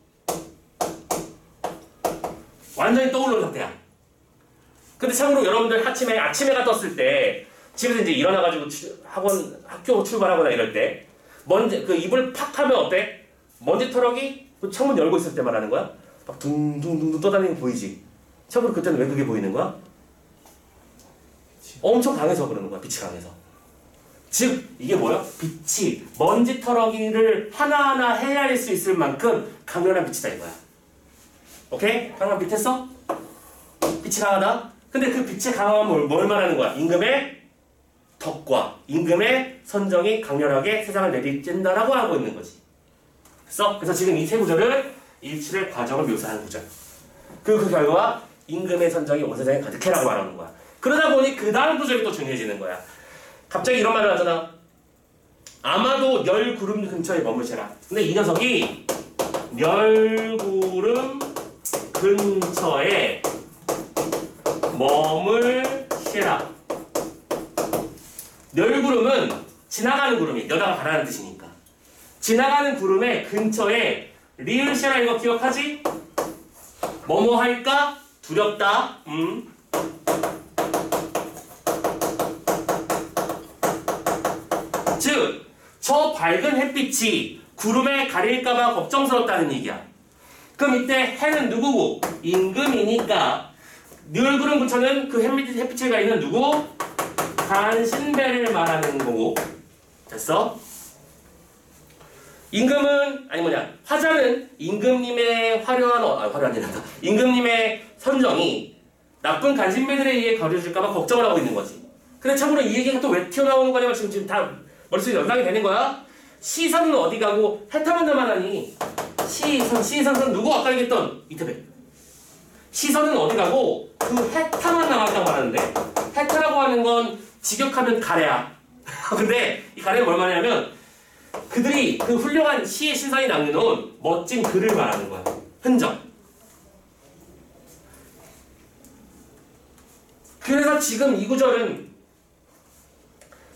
완전히 떠오르는 상태야. 근데 참고로 여러분들 아침에 아침에가 떴을 때 집에서 이제 일어나가지고 추- 학원 학교 출발하거나 이럴 때 먼지 그 입을 팍 하면 어때? 먼지 터럭이 그 창문 열고 있을 때 말하는 거야? 막 둥둥둥둥 떠다니는 거 보이지? 참고로 그때는 왜 그게 보이는 거야? 엄청 강해서 그러는 거야. 빛이 강해서. 즉 이게 뭐야? 빛이 먼지 터럭이를 하나하나 헤아릴 수 있을 만큼 강렬한 빛이다 이거야. 오케이? 강한 빛 했어? 빛이 강하다? 근데 그 빛의 강함은 뭘, 뭘 말하는 거야? 임금의 덕과 임금의 선정이 강렬하게 세상을 내리쬐다라고 하고 있는 거지. 그래서, 그래서 지금 이 세 구절은 일출의 과정을 묘사하는 구절. 그, 그 결과 임금의 선정이 온 세상에 가득해라고 말하는 거야. 그러다 보니 그 다음 구절이 또 중요해지는 거야. 갑자기 이런 말을 하잖아. 아마도 열 구름 근처에 머무시라. 근데 이 녀석이 열 구름 근처에 머물시라. 멸구름은 지나가는 구름이 여다가 가라는 뜻이니까. 지나가는 구름의 근처에 리을시라 이거 기억하지? 뭐뭐 할까? 두렵다. 음. 즉, 저 밝은 햇빛이 구름에 가릴까봐 걱정스럽다는 얘기야. 그럼 이때 해는 누구고? 임금이니까. 늘 구름 근처는 그 햇빛, 햇빛에 가 있는 누구? 간신배를 말하는 거고. 됐어? 임금은 아니 뭐냐. 화자는 임금님의 화려한 어, 아 화려한 일이다. 임금님의 선정이 나쁜 간신배들에 의해 가려질까봐 걱정을 하고 있는 거지. 근데 참고로 이 얘기가 또 왜 튀어나오는 거냐면 지금 지금 다 머릿속에 연상이 되는 거야 시선은 어디 가고 해타만 데만 하니? 시선 시선은 누구 아까 얘기했던 이태백. 시선은 어디 가고 그 해타만 남았다고 말하는데 해타라고 하는 건 직역하면 가래야. 근데 이 가래는 뭘 말하냐면 그들이 그 훌륭한 시의 신상이 남겨놓은 멋진 글을 말하는 거야. 흔적. 그래서 지금 이 구절은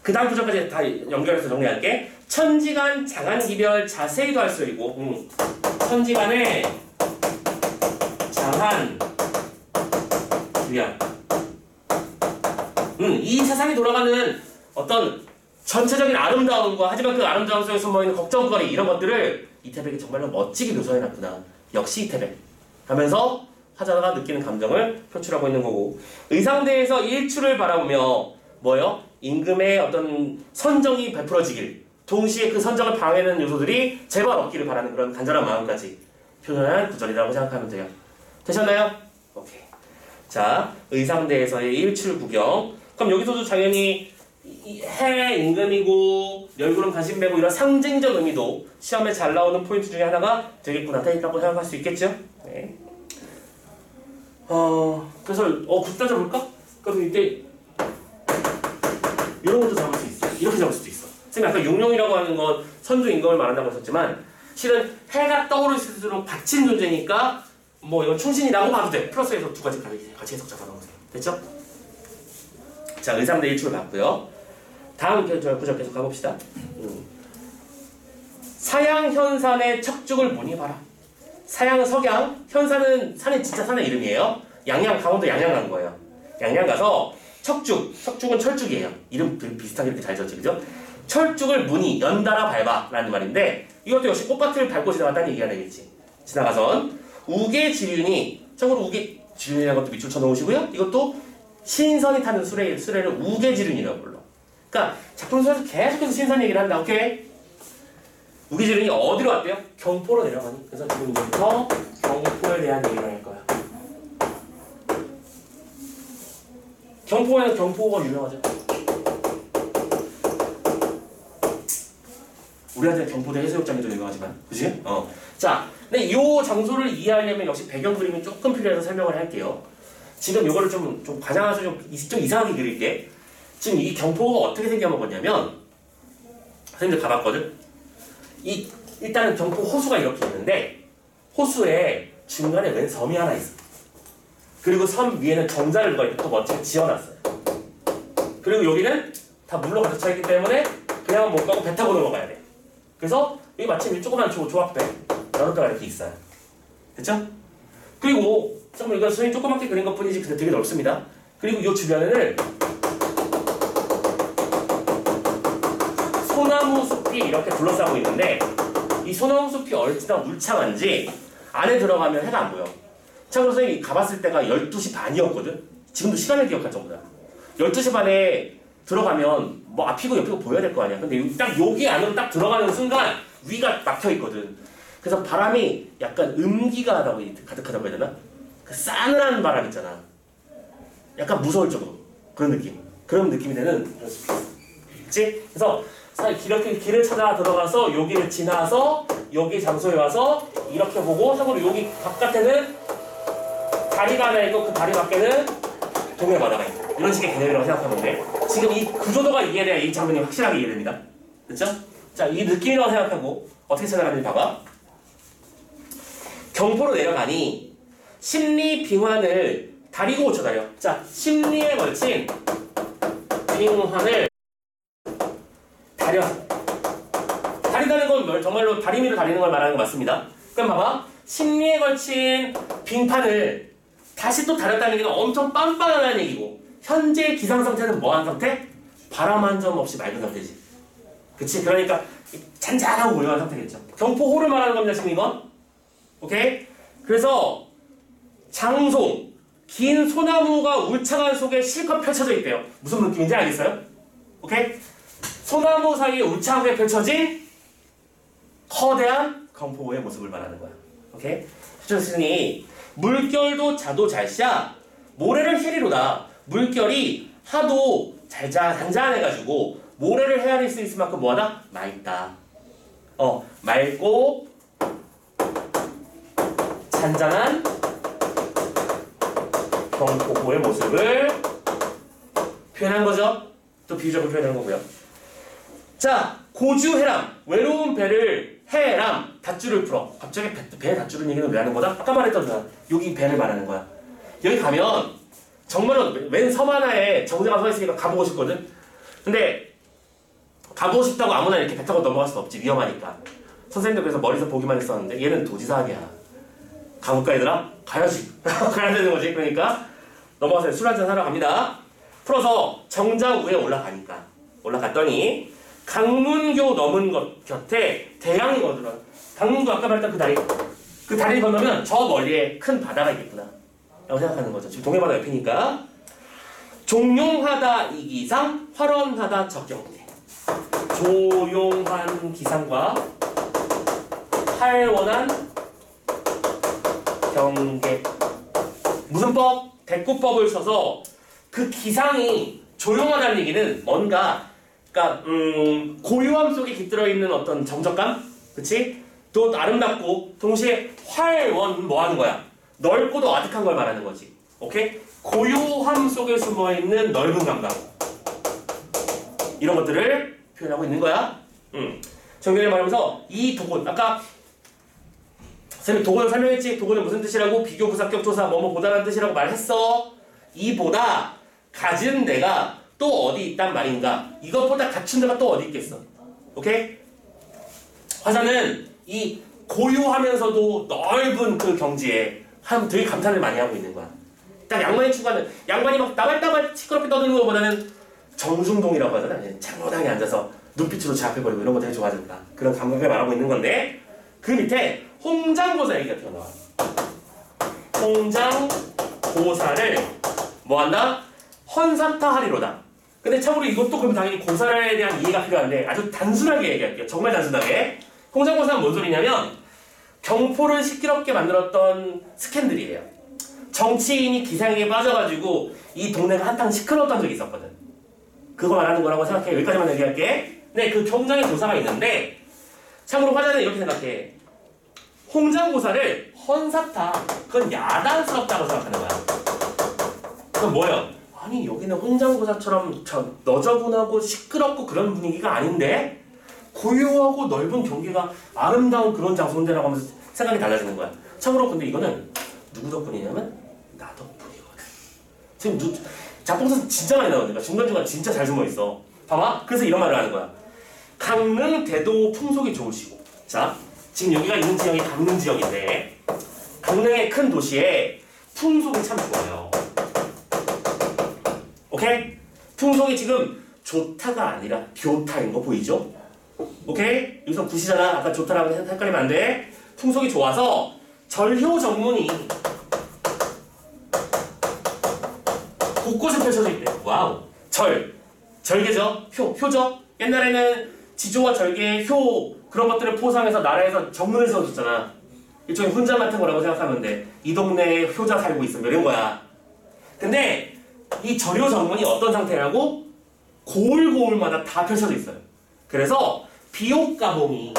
그 다음 구절까지 다 연결해서 정리할게 천지간 장한기별 자세히도 할 수 있고 음. 천지간의 장한 기별 음, 이 세상이 돌아가는 어떤 전체적인 아름다움과 하지만 그 아름다움 속에 숨어있는 걱정거리 이런 것들을 이태백이 정말로 멋지게 묘사해놨구나 역시 이태백 하면서 화자가 느끼는 감정을 표출하고 있는 거고 의상대에서 일출을 바라보며 뭐요? 임금의 어떤 선정이 베풀어지길 동시에 그 선정을 방해하는 요소들이 제발 없기를 바라는 그런 간절한 마음까지 표현한 구절이라고 생각하면 돼요. 되셨나요? 오케이. 자, 의상대에서의 일출 구경. 그럼 여기서도 당연히 해 임금이고 열구름 가신배고 이런 상징적 의미도 시험에 잘 나오는 포인트 중에 하나가 되겠구나 되겠다고 생각할 수 있겠죠? 네. 어 그래서 어 굿다 잡을까? 그럼 이때 이런 것도 잡을 수 있어. 이렇게 잡을 수도 있어. 선생님 아까 용룡이라고 하는 건 선조 임금을 말한다고 했었지만 실은 해가 떠오를수록 받친 존재니까 뭐 이건 충신이라고 봐도 돼. 플러스에서 두 가지 같이 해석 잡아놓으세요. 됐죠? 자 의상대 일출을 봤고요. 다음 구절 계속 가봅시다. 음. 사양 현산의 척죽을 보니 봐라. 사양은 석양, 현산은 산이 진짜 산의 이름이에요. 양양 강원도 양양 간 거예요. 양양 가서 척죽, 척죽은 철쭉이에요. 이름 비- 비슷하게 이렇게 잘 지었지, 그죠? 철쭉을 무늬 연달아 밟아라는 말인데 이것도 역시 꽃밭을 밟고 지나갔다는 얘기가 되겠지. 지나가선 우계 지륜이 참고로 우계 지륜이라는 것도 밑줄 쳐놓으시고요. 이것도 신선이 타는 수레, 수레를 우계 지륜이라고 불러. 그러니까 작품 속에서 계속해서 신선 얘기를 한다. 오케이? 우기지른이 어디로 왔대요? 경포로 내려가니. 그래서 지금 이제부터 경포에 대한 얘기를 할 거야. 경포에는 경포가 유명하죠. 우리한테 경포대 해수욕장이 좀 유명하지만, 그지? 어. 자, 근데 이 장소를 이해하려면 역시 배경 그림이 조금 필요해서 설명을 할게요. 지금 이거를 좀, 좀 과장해서 좀, 이- 좀 이상하게 그릴게. 지금 이 경포가 어떻게 생겨먹었냐면, 선생님들 가봤거든? 이 일단은 경포 호수가 이렇게 있는데 호수에 중간에 웬 섬이 하나 있어. 그리고 섬 위에는 정자를 누가 이렇게 또 멋지게 지어놨어요. 그리고 여기는 다 물로 가득 차 있기 때문에 그냥 못 가고 배 타고 넘어가야 돼. 그래서 여기 마침 이 조그만 조, 조합배 개가 이렇게 있어요. 됐죠? 그리고 정말 이거 선생님 조그맣게 그린 것 뿐이지 근데 되게 넓습니다. 그리고 이 주변에는 소나무 숲이 이렇게 둘러싸고 있는데 이 소나무 숲이 얼마나 울창한지 안에 들어가면 해가 안 보여. 참고로 선생님이 가봤을 때가 12시 반이었거든? 지금도 시간을 기억할 정도야. 12시 반에 들어가면 뭐 앞이고 옆이고 보여야 될 거 아니야. 근데 요- 딱 여기 안으로 딱 들어가는 순간 위가 막혀 있거든. 그래서 바람이 약간 음기가 나고 가득하다고 해야 되나? 그 싸늘한 바람 있잖아. 약간 무서울 정도. 그런 느낌. 그런 느낌이 되는. 그치? 그래서 사- 이렇게 길을 찾아 들어가서 여기를 지나서 여기 장소에 와서 이렇게 보고 참고로 여기 바깥에는 다리가 하나 있고 그 다리 밖에는 동해 바다가 있고 이런 식의 개념이라고 생각하면 돼. 지금 이 구조도가 이해돼야 이 장면이 확실하게 이해됩니다. 됐죠? 자, 이 느낌이라고 생각하고 어떻게 찾아가는지 봐봐. 경포로 내려가니 심리 빙환을 다리고 고쳐 다려. 자, 심리에 걸친 빙환을 다려. 다리다는 건 뭘- 정말로 다리 위를 다리는 걸 말하는 거 맞습니다. 그럼 봐봐. 심리에 걸친 빙판을 다시 또 다렸다는 얘기는 엄청 빤빤하다는 얘기고 현재 기상 상태는 뭐한 상태? 바람 한 점 없이 맑은 상태지. 그치? 그러니까 잔잔하고 고요한 상태겠죠. 경포호를 말하는 겁니다, 지금 이건. 오케이? 그래서 장송, 긴 소나무가 울창한 속에 실컷 펼쳐져 있대요. 무슨 느낌인지 알겠어요? 오케이? 소나무 사이에 울창하게 펼쳐진 커다란 경포호의 모습을 말하는 거야. 오케이? 수천스니 물결도 자도 잘샤 모래를 헤리로다. 물결이 하도 잘자 잔잔해가지고 모래를 헤아릴 수 있을 만큼 뭐하다? 맑다. 어 맑고 잔잔한 경포고의 모습을 표현한 거죠. 또 비유적으로 표현한 거고요. 자, 고주해람, 외로운 배를 해람, 닷줄을 풀어. 갑자기 배, 배 닷줄은 얘기는 왜 하는 거다? 아까 말했던 거 여기 배를 말하는 거야. 여기 가면 정말로 웬 섬 하나에 정자가 서 있으니까 가보고 싶거든. 근데 가보고 싶다고 아무나 이렇게 배 타고 넘어갈 수 없지 위험하니까. 선생님도 그래서 멀리서 보기만 했었는데 얘는 도지사학이야. 가볼까 얘들아? 가야지. 가야 되는 거지. 그러니까 넘어가서 술 한잔 하러 갑니다. 풀어서 정자 위에 올라가니까 올라갔더니 강문교 넘은 것 곁에 대양이 거들어. 강문교 아까 말했던 그 다리. 그 다리를 건너면 저 멀리에 큰 바다가 있겠구나. 라고 생각하는 거죠. 지금 동해바다 옆이니까. 종용하다 이기상, 활원하다 적경대. 조용한 기상과 활원한 경계. 무슨 법? 대꾸법을 써서 그 기상이 조용하다는 얘기는 뭔가 그러니까 음, 고요함 속에 깃들어 있는 어떤 정적감, 그치? 또 아름답고 동시에 활원 뭐 하는 거야? 넓고도 아득한 걸 말하는 거지. 오케이? 고요함 속에 숨어 있는 넓은 감각. 이런 것들을 표현하고 있는 거야. 음. 정렬을 말하면서 이 도곤 아까 선생님 도곤을 설명했지. 도곤은 무슨 뜻이라고? 비교 부사격 조사 뭐뭐 보다라는 뜻이라고 말했어. 이보다 가진 데가 또 어디 있단 말인가? 이것보다 갖춘 데가 또 어디 있겠어? 오케이? 화자는 이 고요하면서도 넓은 그 경지에 한 되게 감탄을 많이 하고 있는 거야. 딱 양반이 추구하는 양반이 막 나발나발 시끄럽게 떠드는 것보다는 정중동이라고 하잖아. 그냥 장로당에 앉아서 눈빛으로 제압해버리고 이런 거 되게 좋아하니까 그런 감각을 말하고 있는 건데 그 밑에 홍장고사 얘기가 튀어나와. 홍장고사를 뭐한다? 헌사타 하리로다. 근데 참고로 이것도 그럼 당연히 고사에 대한 이해가 필요한데 아주 단순하게 얘기할게요. 정말 단순하게. 홍장고사는 뭔 소리냐면 경포를 시끄럽게 만들었던 스캔들이에요. 정치인이 기상에 빠져가지고 이 동네가 한탕 시끄러웠던 적이 있었거든. 그거 말하는 거라고 생각해. 여기까지만 얘기할게. 네, 그 경장의 고사가 있는데 참고로 화자는 이렇게 생각해. 홍장고사를 헌사타, 그건 야단스럽다고 생각하는 거야. 그건 뭐예요? 아니 여기는 홍장고사처럼 저 너저분하고 시끄럽고 그런 분위기가 아닌데 고요하고 넓은 경계가 아름다운 그런 장소인데라고 하면서 생각이 달라지는 거야. 참고로 근데 이거는 누구 덕분이냐면 나 덕분이거든. 지금 누, 작품선 진짜 많이 나오니까 중간중간 진짜 잘 숨어 있어. 봐봐. 그래서 이런 말을 하는 거야. 강릉 대도 풍속이 좋으시고 자 지금 여기가 있는 지역이 강릉 지역인데 강릉의 큰 도시에 풍속이 참 좋아요. 오케이? 풍속이 지금 좋다가 아니라 좋다인 거 보이죠? 오케이? 여기서 구시잖아. 아까 좋다라고 헷갈리면 안 돼. 풍속이 좋아서 절효 정문이 곳곳에 펼쳐져 있대. 와우. 절. 절개죠. 효. 효죠. 옛날에는 지조와 절개, 효 그런 것들을 포상해서 나라에서 정문을 세워줬잖아. 일종의 훈장 같은 거라고 생각하면 돼. 이 동네에 효자 살고 있으면 이런 거야. 근데 이 절효 정문이 어떤 상태라고? 고을고을마다 다 펼쳐져 있어요. 그래서 비옥가봉이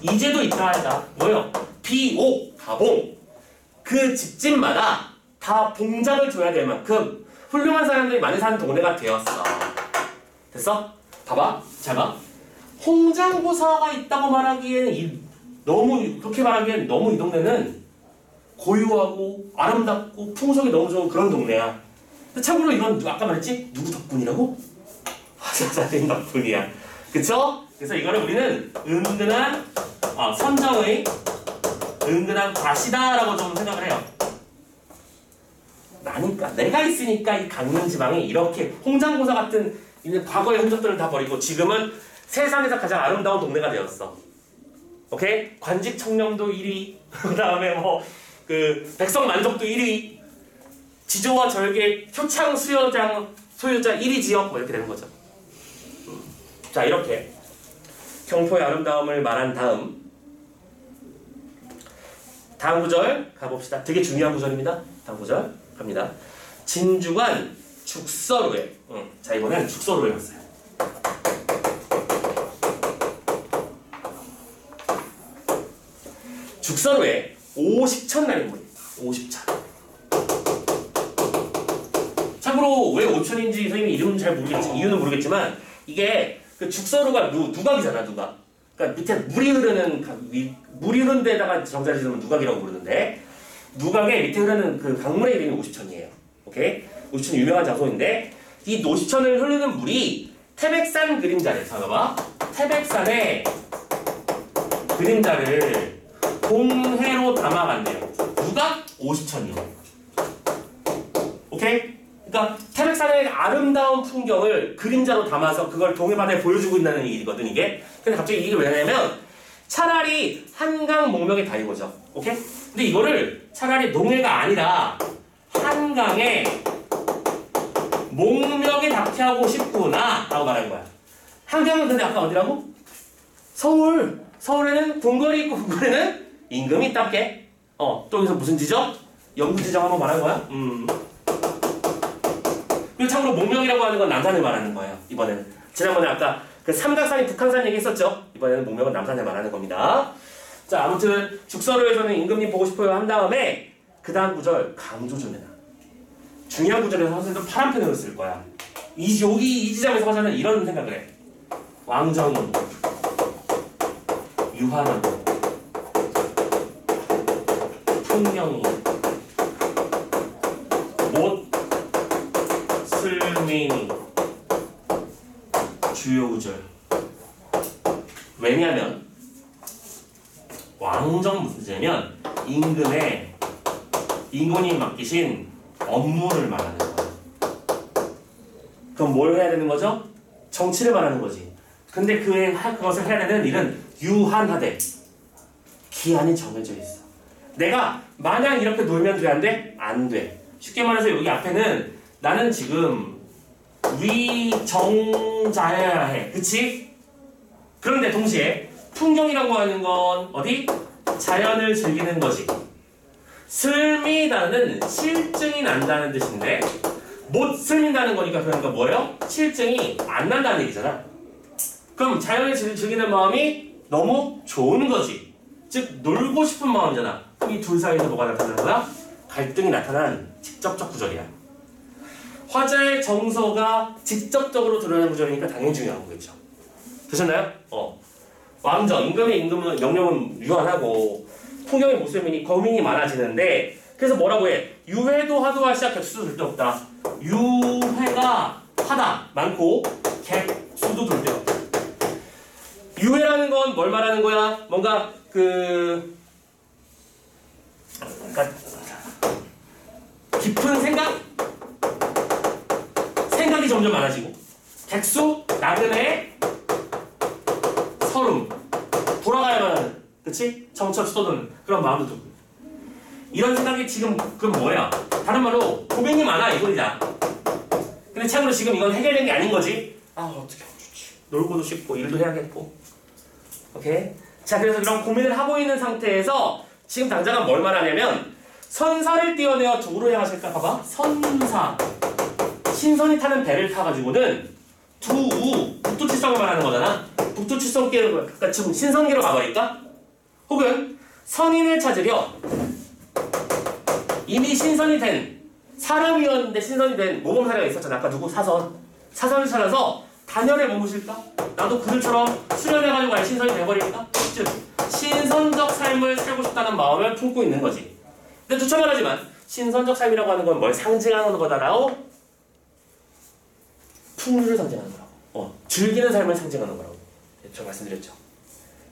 이제도 있다 할다 뭐요? 비옥가봉 그 집집마다 다 봉장을 줘야 될 만큼 훌륭한 사람들이 많이 사는 동네가 되었어. 됐어? 봐봐. 잘 봐. 홍장고사가 있다고 말하기에는 이, 너무 그렇게 말하기에는 너무 이 동네는 고요하고 아름답고 풍속이 너무 좋은 그런 동네야. 참고로 이건 누- 아까 말했지? 누구 덕분이라고? 화자자님 덕분이야. 그쵸? 그래서 이거를 우리는 은근한 아, 선정의 은근한 과시다라고 좀 생각을 해요. 나니까 내가 있으니까 이 강릉 지방이 이렇게 홍장고사 같은 이제 과거의 흔적들을 다 버리고 지금은 세상에서 가장 아름다운 동네가 되었어. 오케이? 관직 청렴도 1위. 그다음에 뭐 그 백성 만족도 1위. 지조와 절개 효창 수요장 소유자 1위 지역 뭐 이렇게 되는 거죠. 음. 자 이렇게 경포의 아름다움을 말한 다음 다음 구절 가봅시다. 되게 중요한 구절입니다. 다음 구절 갑니다. 진주관 죽서루에 응. 자 이번엔 죽서루에 갔어요. 죽서로에 50천 날인물입니다. 50천. 참고로 왜 5천인지 선생님이 이름은 잘 모르겠지만 이유는 모르겠지만 이게 그 죽서로가 누, 누각이잖아 누각. 그러니까 밑에 물이 흐르는 가- 위- 물이 흐른 데다가 정자를 지으면 누각이라고 부르는데 누각에 밑에 흐르는 그 강물의 이름이 50천이에요. 오케이? 50천 유명한 장소인데 이 50천을 흐르는 물이 태백산 그림자래. 잠깐봐. 태백산의 그림자를 동해로 담아간대요. 누가? 50천이요. 오케이? 그러니까 태백산의 아름다운 풍경을 그림자로 담아서 그걸 동해바다에 보여주고 있다는 얘기거든 이게. 근데 갑자기 이게 왜냐면 차라리 한강 목명에 다닌 거죠. 오케이? 근데 이거를 차라리 동해가 아니라 한강에 목명에 닿게 하고 싶구나 라고 말하는 거야. 한강은 근데 아까 어디라고? 서울. 서울에는 궁궐이 있고 궁궐에는 임금이 있답게. 어, 또 여기서 무슨 지적? 영구 지적 한번 말한 거야? 음. 그리고 참고로 목명이라고 하는 건 남산을 말하는 거예요. 이번에는. 지난번에 아까 그 삼각산이 북한산 얘기했었죠. 이번에는 목명은 남산을 말하는 겁니다. 자, 아무튼 죽서로에서는 임금님 보고 싶어요 한 다음에 그 다음 구절 강조 좀 해놔. 중요한 구절에서 선생님도 파란 펜으로 쓸 거야. 이 여기 이 지점에서 화자는 이런 생각을 해. 왕정은 유한하고 풍경이 못 슬민이 주요 구절. 왜냐면 왕정 뜻이냐면 임금의 임금이 맡기신 업무를 말하는 거예요. 그럼 뭘 해야 되는 거죠? 정치를 말하는 거지. 근데 그의 할 그것을 해야 되는 일은 유한하되 기한이 정해져 있어. 내가 마냥 이렇게 놀면 돼 안 돼? 안 돼. 쉽게 말해서 여기 앞에는 나는 지금 위정자여야 해. 그치? 그런데 동시에 풍경이라고 하는 건 어디? 자연을 즐기는 거지. 슬미다는 실증이 난다는 뜻인데 못 슬민다는 거니까 그러니까 뭐예요? 실증이 안 난다는 얘기잖아. 그럼 자연을 즐- 즐기는 마음이 너무 좋은 거지. 즉 놀고 싶은 마음이잖아. 이 둘 사이에서 뭐가 나타나는 거야? 갈등이 나타난 직접적 구절이야. 화자의 정서가 직접적으로 드러나는 구절이니까 당연히 중요한 거겠죠. 되셨나요? 어. 왕정, 임금의 임금은 명령은 유한하고 풍경의 모습이니 거민이 많아지는데 그래서 뭐라고 해? 유해도 하도와 시작 객수도 절대 없다. 유해가 하다 많고 객수도 절대 없다. 유해라는 건 뭘 말하는 거야? 뭔가 그 그러니까 깊은 생각? 생각이 점점 많아지고 객수 나그네 서름 돌아가야만 하는 그치? 정처 쏟은 그런 마음도 들고. 이런 생각이 지금 그럼 뭐야? 다른 말로 고민이 많아 이거이자 근데 참고로 지금 이건 해결된 게 아닌 거지? 아 어떻게 하면 좋지? 놀고도 싶고 일도 해야겠고. 오케이? 자 그래서 이런 고민을 하고 있는 상태에서 지금 당장은 뭘 말하냐면 선사를 띄어내어 도로 향하실까? 봐봐. 선사 신선이 타는 배를 타가지고는 두우 북두칠성을 말하는 거잖아 북두칠성계로 그러니까 지금 신선계로 가버릴까? 혹은 선인을 찾으려 이미 신선이 된 사람이었는데 신선이 된 모범사례가 있었잖아 아까 누구 사선 사선을 찾아서 단열에 머무실까? 나도 그들처럼 수련해가지고 아예 신선이 돼버릴까? 즉 신선적 삶을 살고 싶다는 마음을 품고 있는 거지 근데 두차 말하지만 신선적 삶이라고 하는 건 뭘 상징하는 거다라고 풍류를 상징하는 거라고. 어, 즐기는 삶을 상징하는 거라고. 네, 저 말씀드렸죠.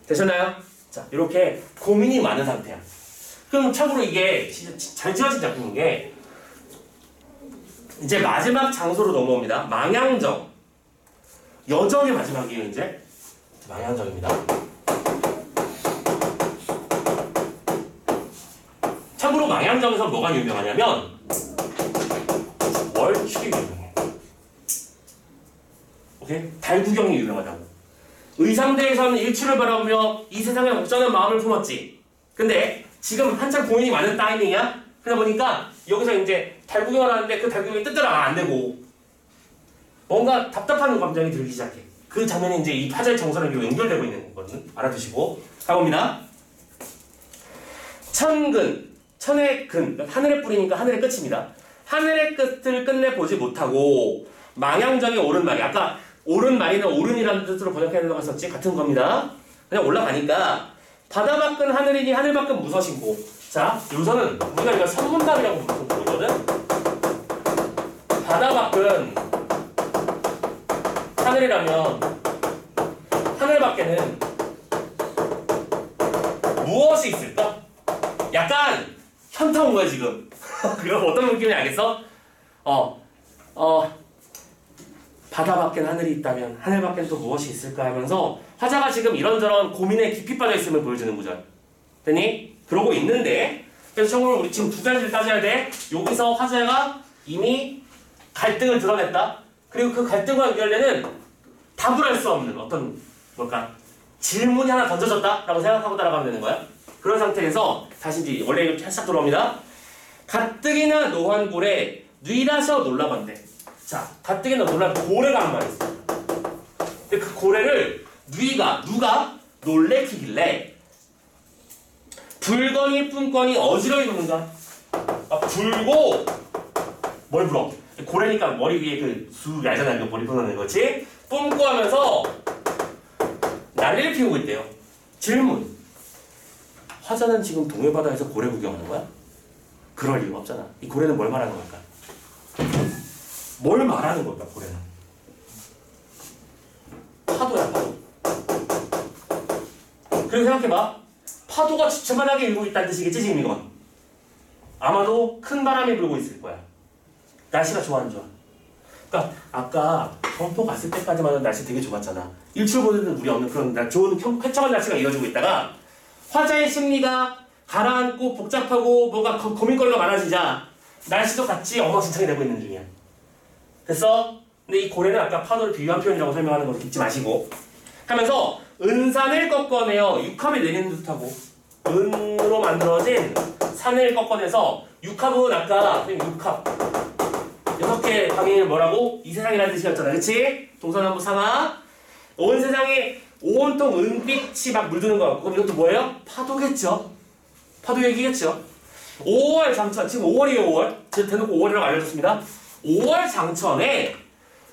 되셨나요? 자 이렇게 고민이 많은 상태야. 그럼 참고로 이게 진짜 잘 지어진 작품인 게 이제 마지막 장소로 넘어옵니다. 망향정. 여정의 마지막이에요 이제. 망향정입니다. 참고로 망향정에서 뭐가 유명하냐면 월출이 유명해 오케이? 달구경이 유명하다고. 의상대에서는 일출을 바라보며 이 세상에 없자는 마음을 품었지. 근데 지금 한참 고민이 많은 타이밍이야? 그러다 보니까 여기서 이제 달구경을 하는데 그 달구경이 뜻대로가 안 되고 뭔가 답답한 감정이 들기 시작해. 그 장면이 이제 이 화자의 정서랑 연결되고 있는 거거든? 알아두시고. 가봅니다. 천근, 천의 근, 그러니까 하늘의 뿌리니까 하늘의 끝입니다. 하늘의 끝을 끝내 보지 못하고 망향정이 옳은 말이 아까 옳은 말이는 옳은이라는 뜻으로 번역해낸다고 했었지 같은 겁니다. 그냥 올라가니까 바다 밖은 하늘이니 하늘 밖은 무엇인고 자 여기서는 우리가 이걸 선문답이라고 부르거든 바다 밖은 하늘이라면 하늘 밖에는 무엇이 있을까? 약간 현타 온 거야 지금. 그럼 어떤 느낌인지 알겠어? 어, 어, 바다 밖엔 하늘이 있다면 하늘 밖엔 또 무엇이 있을까 하면서 화자가 지금 이런저런 고민에 깊이 빠져 있음을 보여주는 구절. 되니? 그러고 있는데 그래서 참고로 우리 지금 두 가지를 따져야 돼. 여기서 화자가 이미 갈등을 드러냈다. 그리고 그 갈등과 연결되는 답을 할 수 없는 어떤 뭘까 질문이 하나 던져졌다라고 생각하고 따라가면 되는 거야. 그런 상태에서 다시 이제 원래 이렇게 살짝 들어옵니다. 가뜩이나 노환골에 뉘라셔 놀라건대. 자, 가뜩이나 놀란 고래가 한 마리 있어. 근데 그 고래를 뉘가 누가 놀래키길래 불건이 뿜건이 어지러이 노는가? 아, 불고 뭘 불어? 고래니까 머리 위에 그수 얇잖아 그 머리 풀어내는 거지. 뿜고 하면서 난리를 피우고 있대요. 질문. 화자는 지금 동해바다에서 고래 구경하는 거야? 그럴 이유가 없잖아. 이 고래는 뭘 말하는 걸까? 뭘 말하는 걸까, 고래는? 파도야, 파도. 그리고 생각해봐. 파도가 주체만하게 일고 있다는 뜻이겠지, 지금 이건? 아마도 큰 바람이 불고 있을 거야. 날씨가 좋아, 안 좋아? 그러니까 아까 경포 갔을 때까지만 해도 날씨 되게 좋았잖아. 일출 보는 우리 없는 그런 날 좋은 쾌- 쾌청한 날씨가 이어지고 있다가 화자의 심리가 가라앉고 복잡하고 거- 고민거리가 많아지자 날씨도 같이 엉망진창이 되고 있는 중이야. 됐어? 근데 이 고래는 아까 파도를 비유한 표현이라고 설명하는 거 잊지 마시고 하면서 은산을 꺾어내어 육합이 내리는 듯하고 은으로 만들어진 산을 꺾어내서 육합은 아까 육합 여섯 개 방향을 뭐라고? 이 세상이라는 뜻이었잖아. 그치? 동서남북 상하. 온 세상에 온통 은빛이 막 물드는 거 같고, 그럼 이것도 뭐예요? 파도겠죠? 파도 얘기겠죠? 5월 장천, 지금 5월이에요, 5월. 제가 대놓고 5월이라고 알려줬습니다. 5월 장천에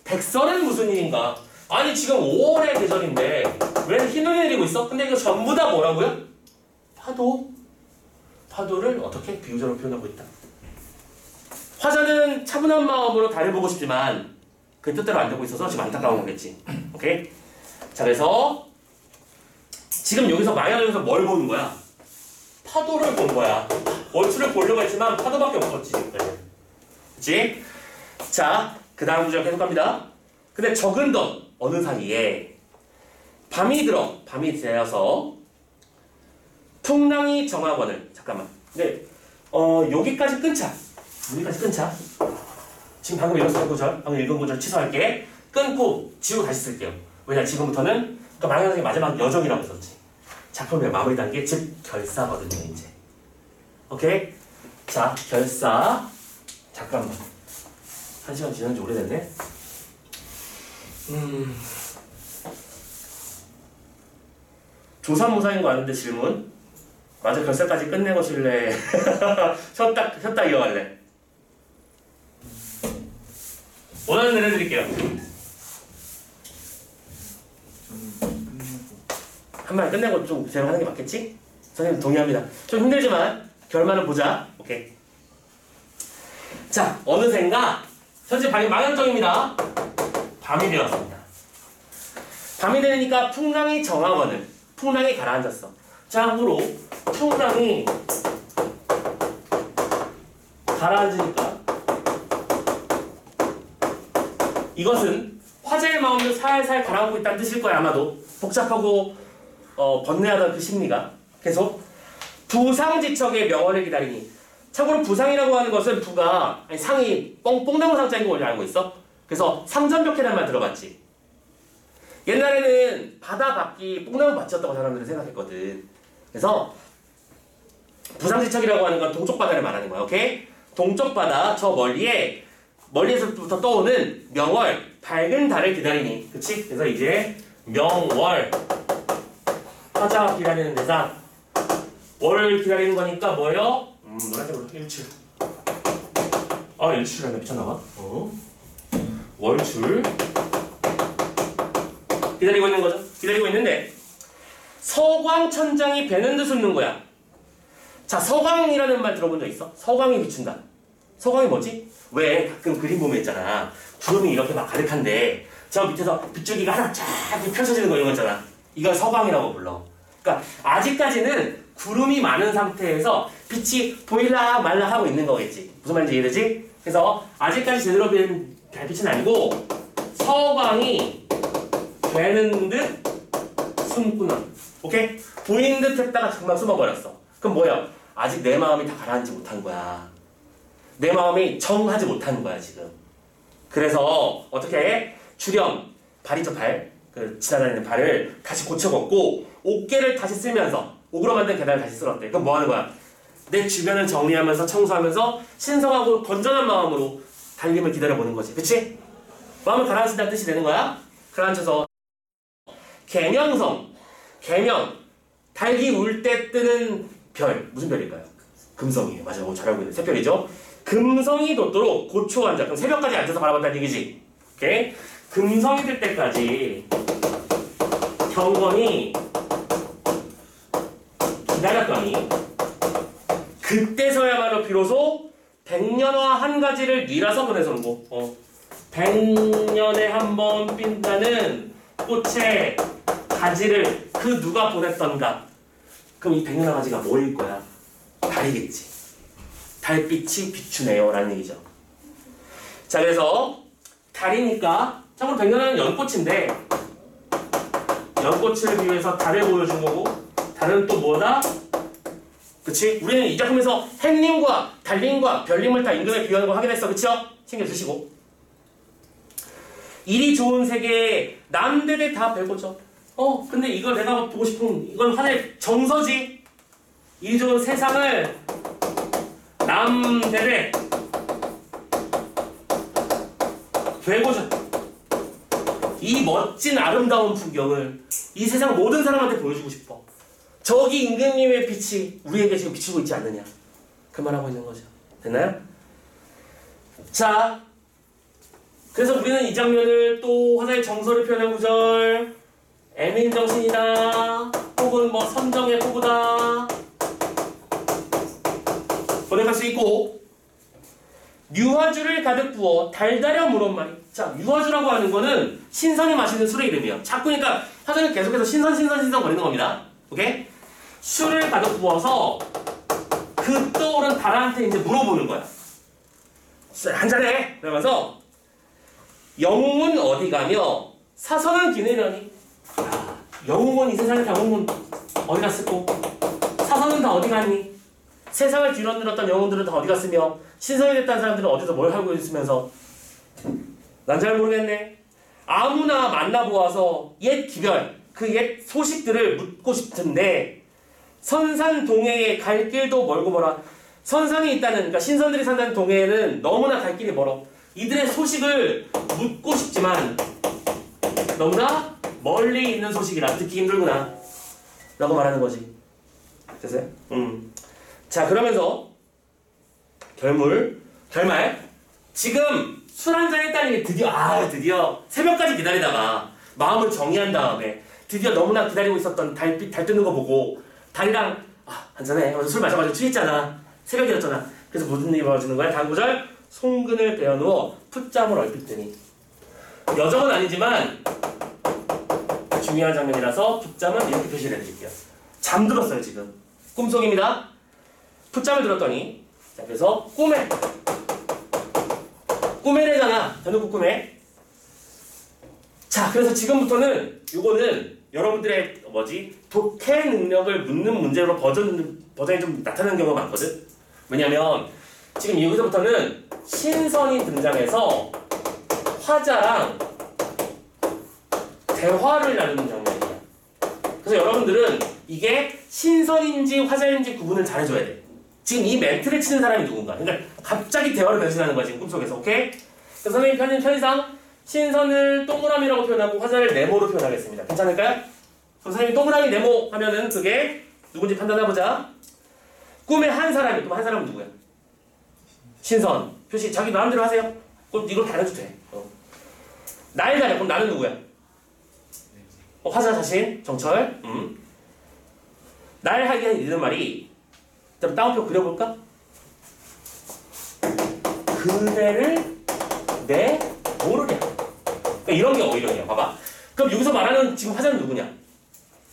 백설은 무슨 일인가? 아니, 지금 5월의 계절인데, 왜 흰눈이 내리고 있어? 근데 이거 전부 다 뭐라고요? 파도. 파도를 어떻게 비유적으로 표현하고 있다. 화자는 차분한 마음으로 달을 보고 싶지만 그 뜻대로 안 되고 있어서 지금 안타까운 거겠지. 오케이? 자 그래서 지금 여기서 마야에서 뭘 보는 거야? 파도를 본 거야. 원추를 보려고 했지만 파도밖에 없었지. 그치? 자, 그 다음 구절 계속 갑니다. 근데 적은 덧 어느 사이에 밤이 들어 밤이 되어서 풍랑이 정학원을 잠깐만. 네, 어 여기까지 끊자. 여기까지 끊자. 지금 방금 읽었던 구절, 방금 읽은 구절 취소할게. 끊고 지우고 다시 쓸게요. 왜냐 지금부터는 그러니까 마지막 여정이라고 썼지. 작품의 마무리 단계 즉 결사거든요 이제. 오케이? 자 결사. 잠깐만. 한 시간 지난 지 오래됐네. 음. 조사무사인 거 아는데 질문? 맞아 결사까지 끝내고 실래 쉬었다 쉬었다 이어갈래 원하는 대로 해드릴게요 한 번 끝내고 좀 제가 하는 게 맞겠지? 선생님 동의합니다 좀 힘들지만 결말을 보자 오케이 자 어느샌가 현재 밤이 망연정입니다. 밤이 되었습니다. 밤이 되니까 풍랑이 정하거늘 풍랑이 가라앉았어. 참고로 풍랑이 가라앉으니까 이것은 화제의 마음도 살살 가라앉고 있다는 뜻일 거야 아마도. 복잡하고 어, 번뇌하던 그 심리가. 계속 부상지척의 명언을 기다리니 참고로 부상이라고 하는 것은 부가 아니 상이 뽕, 뽕나무 상자인 거 원래 알고 있어? 그래서 상전벽해라는 말 들어봤지 옛날에는 바다 밖이 뽕나무 밭이었다고 사람들은 생각했거든 그래서 부상지척이라고 하는 건 동쪽 바다를 말하는 거야. 오케이? 동쪽 바다 저 멀리에 멀리에서부터 떠오는 명월 밝은 달을 기다리니. 그치? 그래서 이제 명월 화자가 기다리는 대상 월 기다리는 거니까 뭐예요? 음, 노란색으로 일출. 아, 일출이라면 미쳤나봐. 어? 월출. 기다리고 있는 거죠. 기다리고 있는데 서광천장이 배는 듯 웃는 거야. 자, 서광이라는 말 들어본 적 있어? 서광이 비춘다. 서광이 뭐지? 왜 가끔 그림 보면 있잖아. 구름이 이렇게 막 가득한데 저 밑에서 빗줄기가 하나 쫙 펼쳐지는 거 이런 거 있잖아. 이걸 서광이라고 불러. 그러니까 아직까지는 구름이 많은 상태에서 빛이 보일라 말라 하고 있는 거겠지. 무슨 말인지 이해되지? 그래서 아직까지 제대로 된 달빛은 아니고 서광이 되는 듯 숨구나. 오케이? 보이는 듯 했다가 정말 숨어버렸어. 그럼 뭐야? 아직 내 마음이 다 가라앉지 못한 거야. 내 마음이 정하지 못하는 거야, 지금. 그래서 어떻게 해? 주령, 발이죠, 발. 그 지나다니는 발을 다시 고쳐 걷고 어깨를 다시 쓰면서 옥으로 만든 계단을 다시 쓸었대. 그럼 뭐 하는 거야? 내 주변을 정리하면서 청소하면서 신성하고 건전한 마음으로 달림을 기다려보는 거지. 그치? 마음을 가라앉힌다는 뜻이 되는 거야? 가라앉혀서 개명성, 개명, 달기 울 때 뜨는 별, 무슨 별일까요? 금성이에요. 맞아요. 오, 잘 알고 있는 새별이죠. 금성이 돋도록 고초 앉아. 그럼 새벽까지 앉아서 바라봤다는 얘기지. 오케이? 금성이 뜰 때까지 경건이 기다렸더니 그때서야말로 비로소 백년화 한 가지를 뉘라서 보내서는 거. 어. 백년에 한 번 핀다는 꽃의 가지를 그 누가 보냈던가. 그럼 이 백년화 가지가 뭐일 거야? 달이겠지. 달빛이 비추네요. 라는 얘기죠. 자, 그래서 달이니까 참고로 백년화는 연꽃인데 연꽃을 비유해서 달을 보여준 거고 달은 또 뭐다? 그치? 우리는 이 작품에서 햇님과 달님과 별님을 다 임금에 비유하는 거 확인했어. 그쵸? 챙겨주시고 일이 좋은 세계에 남대대 다 별거죠. 어, 근데 이걸 내가 보고 싶은 이건 하나의 정서지. 일이 좋은 세상을 남대대 되고자 이 멋진 아름다운 풍경을 이 세상 모든 사람한테 보여주고 싶어. 저기 임금님의 빛이 우리에게 지금 비추고 있지 않느냐. 그 말하고 있는 거죠. 됐나요? 자, 그래서 우리는 이 장면을 또 하나의 정서를 표현한 구절, 애민 정신이다, 혹은 뭐 선정의 포부다 번역할 수 있고, 유화주를 가득 부어 달달여 물은 말이. 자, 유화주라고 하는 거는 신선이 마시는 술의 이름이에요. 자꾸 그러니까 사전에 계속해서 신선, 신선, 신선 거리는 겁니다. 오케이? 술을 가득 부어서 그 떠오른 달한테 이제 물어보는 거야. 술 한잔해! 그러면서 영웅은 어디 가며 사선은 기내려니 야, 영웅은 이 세상에 다 영웅은 어디 갔을고 사선은 다 어디 갔니 세상을 뒤흔들었던 영웅들은 다 어디 갔으며 신성이 됐다는 사람들은 어디서 뭘 하고 있으면서 난 잘 모르겠네. 아무나 만나보아서 옛 기별 그 옛 소식들을 묻고 싶은데 선산 동해에 갈 길도 멀고 멀어. 선산이 있다는 그러니까 신선들이 산다는 동해에는 너무나 갈 길이 멀어. 이들의 소식을 묻고 싶지만 너무나 멀리 있는 소식이라 듣기 힘들구나. 라고 말하는 거지. 됐어요? 음. 자 그러면서 결물 결말. 지금 술 한 잔 했다는 게 드디어 아 드디어 새벽까지 기다리다가 마음을 정리한 다음에 드디어 너무나 기다리고 있었던 달빛 달 뜨는 거 보고 달이랑 아 한잔해. 술 마셔가지고 취했잖아. 새벽이었잖아. 그래서 무슨 일이 벌어지는 거야. 다음 구절 송근을 베어누워 풋잠을 얼핏더니. 여정은 아니지만 중요한 장면이라서 풋잠은 이렇게 표시를 해드릴게요. 잠들었어요 지금. 꿈속입니다. 풋잠을 들었더니 자 그래서 꿈에 꿈에래잖아. 대놓고 꿈에. 자 그래서 지금부터는 요거는 여러분들의 뭐지? 독해 능력을 묻는 문제로 버전 버전이 좀 나타나는 경우가 많거든. 왜냐면 지금 여기서부터는 신선이 등장해서 화자랑 대화를 나누는 장면이야. 그래서 여러분들은 이게 신선인지 화자인지 구분을 잘해줘야 돼 지금 이 멘트를 치는 사람이 누군가. 그러니까 갑자기 대화를 변신하는 거야 지금 꿈속에서. 오케이? 그래서 선생님 편인 편의상 신선을 동그라미라고 표현하고 화자를 네모로 표현하겠습니다. 괜찮을까요? 그럼 선생님이 동그라미 네모 하면은 그게 누군지 판단해보자. 꿈에 한 사람이 그럼 한 사람은 누구야? 신선 표시 자기 마음대로 하세요. 그럼 이걸 다 해도 돼. 어. 나의 자녀 그럼 나는 누구야? 어, 화자 자신 정철. 음. 날 하게 이는 말이 좀 따옴표 그려볼까? 그대를 내 모르냐. 그러니까 이런 게 오히려냐. 봐봐. 그럼 여기서 말하는 지금 화자는 누구냐?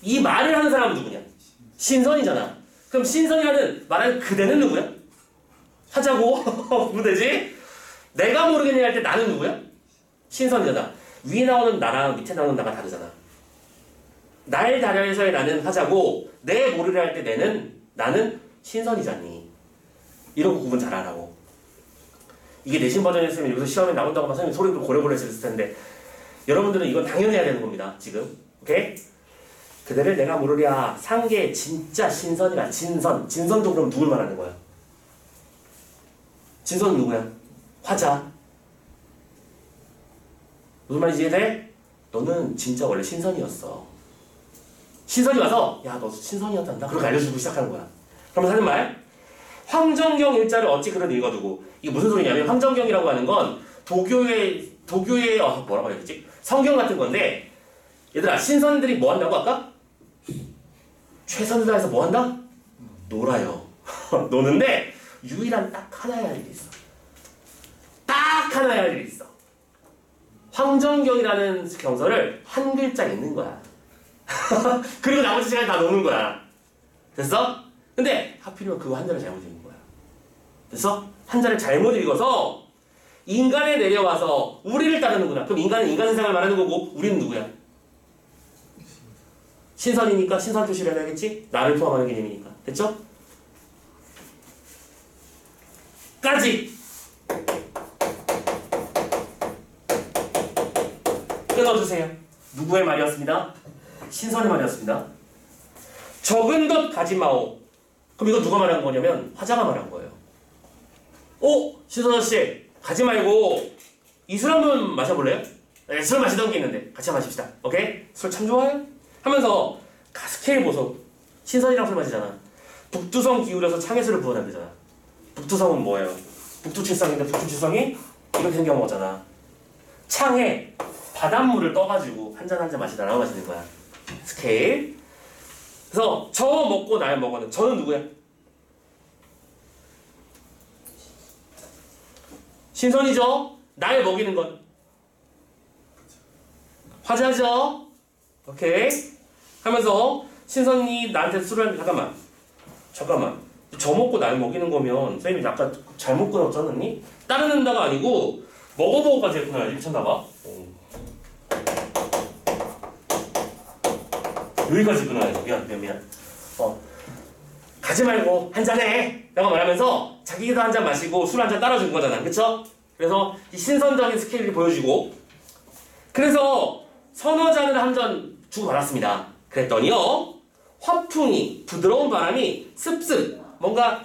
이 말을 하는 사람은 누구냐? 신선이잖아. 그럼 신선이 하는 말하는 그대는 누구야? 하자고 누구 되지? 내가 모르겠냐 할 때 나는 누구야? 신선이잖아. 위에 나오는 나랑 밑에 나오는 나가 다르잖아. 날 다려에서의 나는 하자고 내 모르려 할 때 내는 나는 신선이잖니. 이런 거 구분 잘하라고. 이게 내신 버전이었으면 여기서 시험에 나온다고 막 선생님 소리도 지르을 텐데 여러분들은 이건 당연히 해야 되는 겁니다. 지금. 오케이? 그대를 내가 모르랴 상계 진짜 신선이라 진선 진선도 그럼 누굴 말하는 거야? 진선은 누구야? 화자 무슨 말인지 이해돼? 너는 진짜 원래 신선이었어 신선이 와서 야 너 신선이었단다 그렇게 알려주고 시작하는 거야 그러면 하는 말 황정경 일자를 어찌 그런 읽어두고 이게 무슨 소리냐면 황정경이라고 하는 건 도교의 도교의 어, 뭐라고 해야 되지? 성경 같은 건데 얘들아 신선들이 뭐 한다고 아까? 최선을 다해서 뭐 한다? 놀아요. 노는데 유일한 딱 하나의 할 일이 있어. 딱 하나의 할 일이 있어. 황정경이라는 경서를 한 글자 읽는 거야. 그리고 나머지 시간 다 노는 거야. 됐어? 근데 하필이면 그거 한자를 잘못 읽은 거야. 됐어? 한자를 잘못 읽어서 인간에 내려와서 우리를 따르는구나. 그럼 인간은 인간 세상을 말하는 거고 우리는 누구야? 신선이니까 신선 표시를 해야겠지? 나를 포함하는 개념이니까. 됐죠? 까지! 끊어주세요. 누구의 말이었습니다? 신선의 말이었습니다. 적은 것 가지 마오. 그럼 이거 누가 말한 거냐면 화자가 말한 거예요. 오! 신선아 씨, 가지 말고 이 술 한번 마셔볼래요? 네, 술 마시던 게 있는데 같이 마십시다. 오케이? 술 참 좋아요? 하면서 가- 스케일 보소. 신선이랑 술 마시잖아. 북두성 기울여서 창에수를 부어낸대잖아. 북두성은 뭐예요? 북두칠성인데 북두칠성이 이렇게 생겨 먹었잖아. 창에 바닷물을 떠가지고 한 잔 한 잔 마시너와 나와 마시는 거야. 스케일. 그래서 저 먹고 날 먹어는 저는 누구야? 신선이죠. 날 먹이는 건 화자죠. 오케이. 하면서 신선이 나한테 술을 잠깐만 잠깐만 저 먹고 날 먹이는 거면 선생님이 아까 잘못 끊었지 않았니? 따르는다가 아니고 먹어보고까지 했구나 미쳤나봐 어. 여기까지 끊어야지 미안 미안 미안. 어. 가지 말고 한 잔해! 라고 말하면서 자기도 한 잔 마시고 술 한 잔 따라준 거잖아. 그쵸? 그래서 이 신선적인 스케일을 보여주고. 그래서 서너 잔을 한 잔 주고 받았습니다. 그랬더니요. 화풍이 부드러운 바람이 습습 뭔가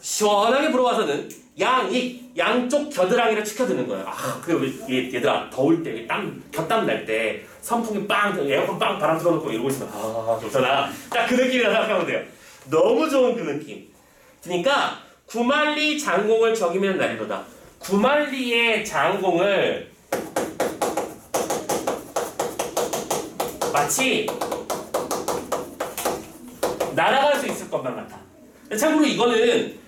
시원하게 불어와서는 양익 양쪽 겨드랑이를 치켜드는 거예요. 아, 그 얘- 얘들아 더울 때 땀 곁땀 날 때 선풍기 빵 에어컨 빵 바람 틀어놓고 이러고 있으면 아 좋잖아. 딱 그 느낌이라 생각하면 돼요. 너무 좋은 그 느낌. 그러니까 구만리 장공을 적이면 날이로다. 구만리의 장공을 마치 날아갈 수 있을 것만 같아. 참고로 이거는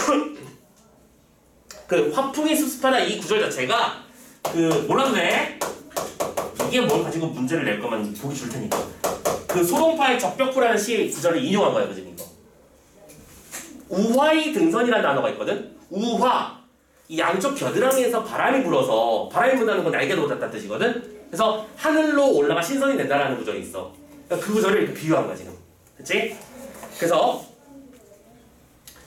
그 화풍이 습습하다 이 구절 자체가 그 몰라도 돼. 이게 뭘 가지고 문제를 낼 거면 보기 줄 테니까. 그 소동파의 적벽부라는 시 구절을 인용한 거야, 그지 이거. 우화의 등선이라는 단어가 있거든. 우화. 이 양쪽 겨드랑이에서 바람이 불어서 바람이 분다는 건 날개도 돋았다는 뜻이거든. 그래서 하늘로 올라가 신선이 된다라는 구절이 있어. 그러니까 그 구절을 비유한 거야 지금. 그치? 그래서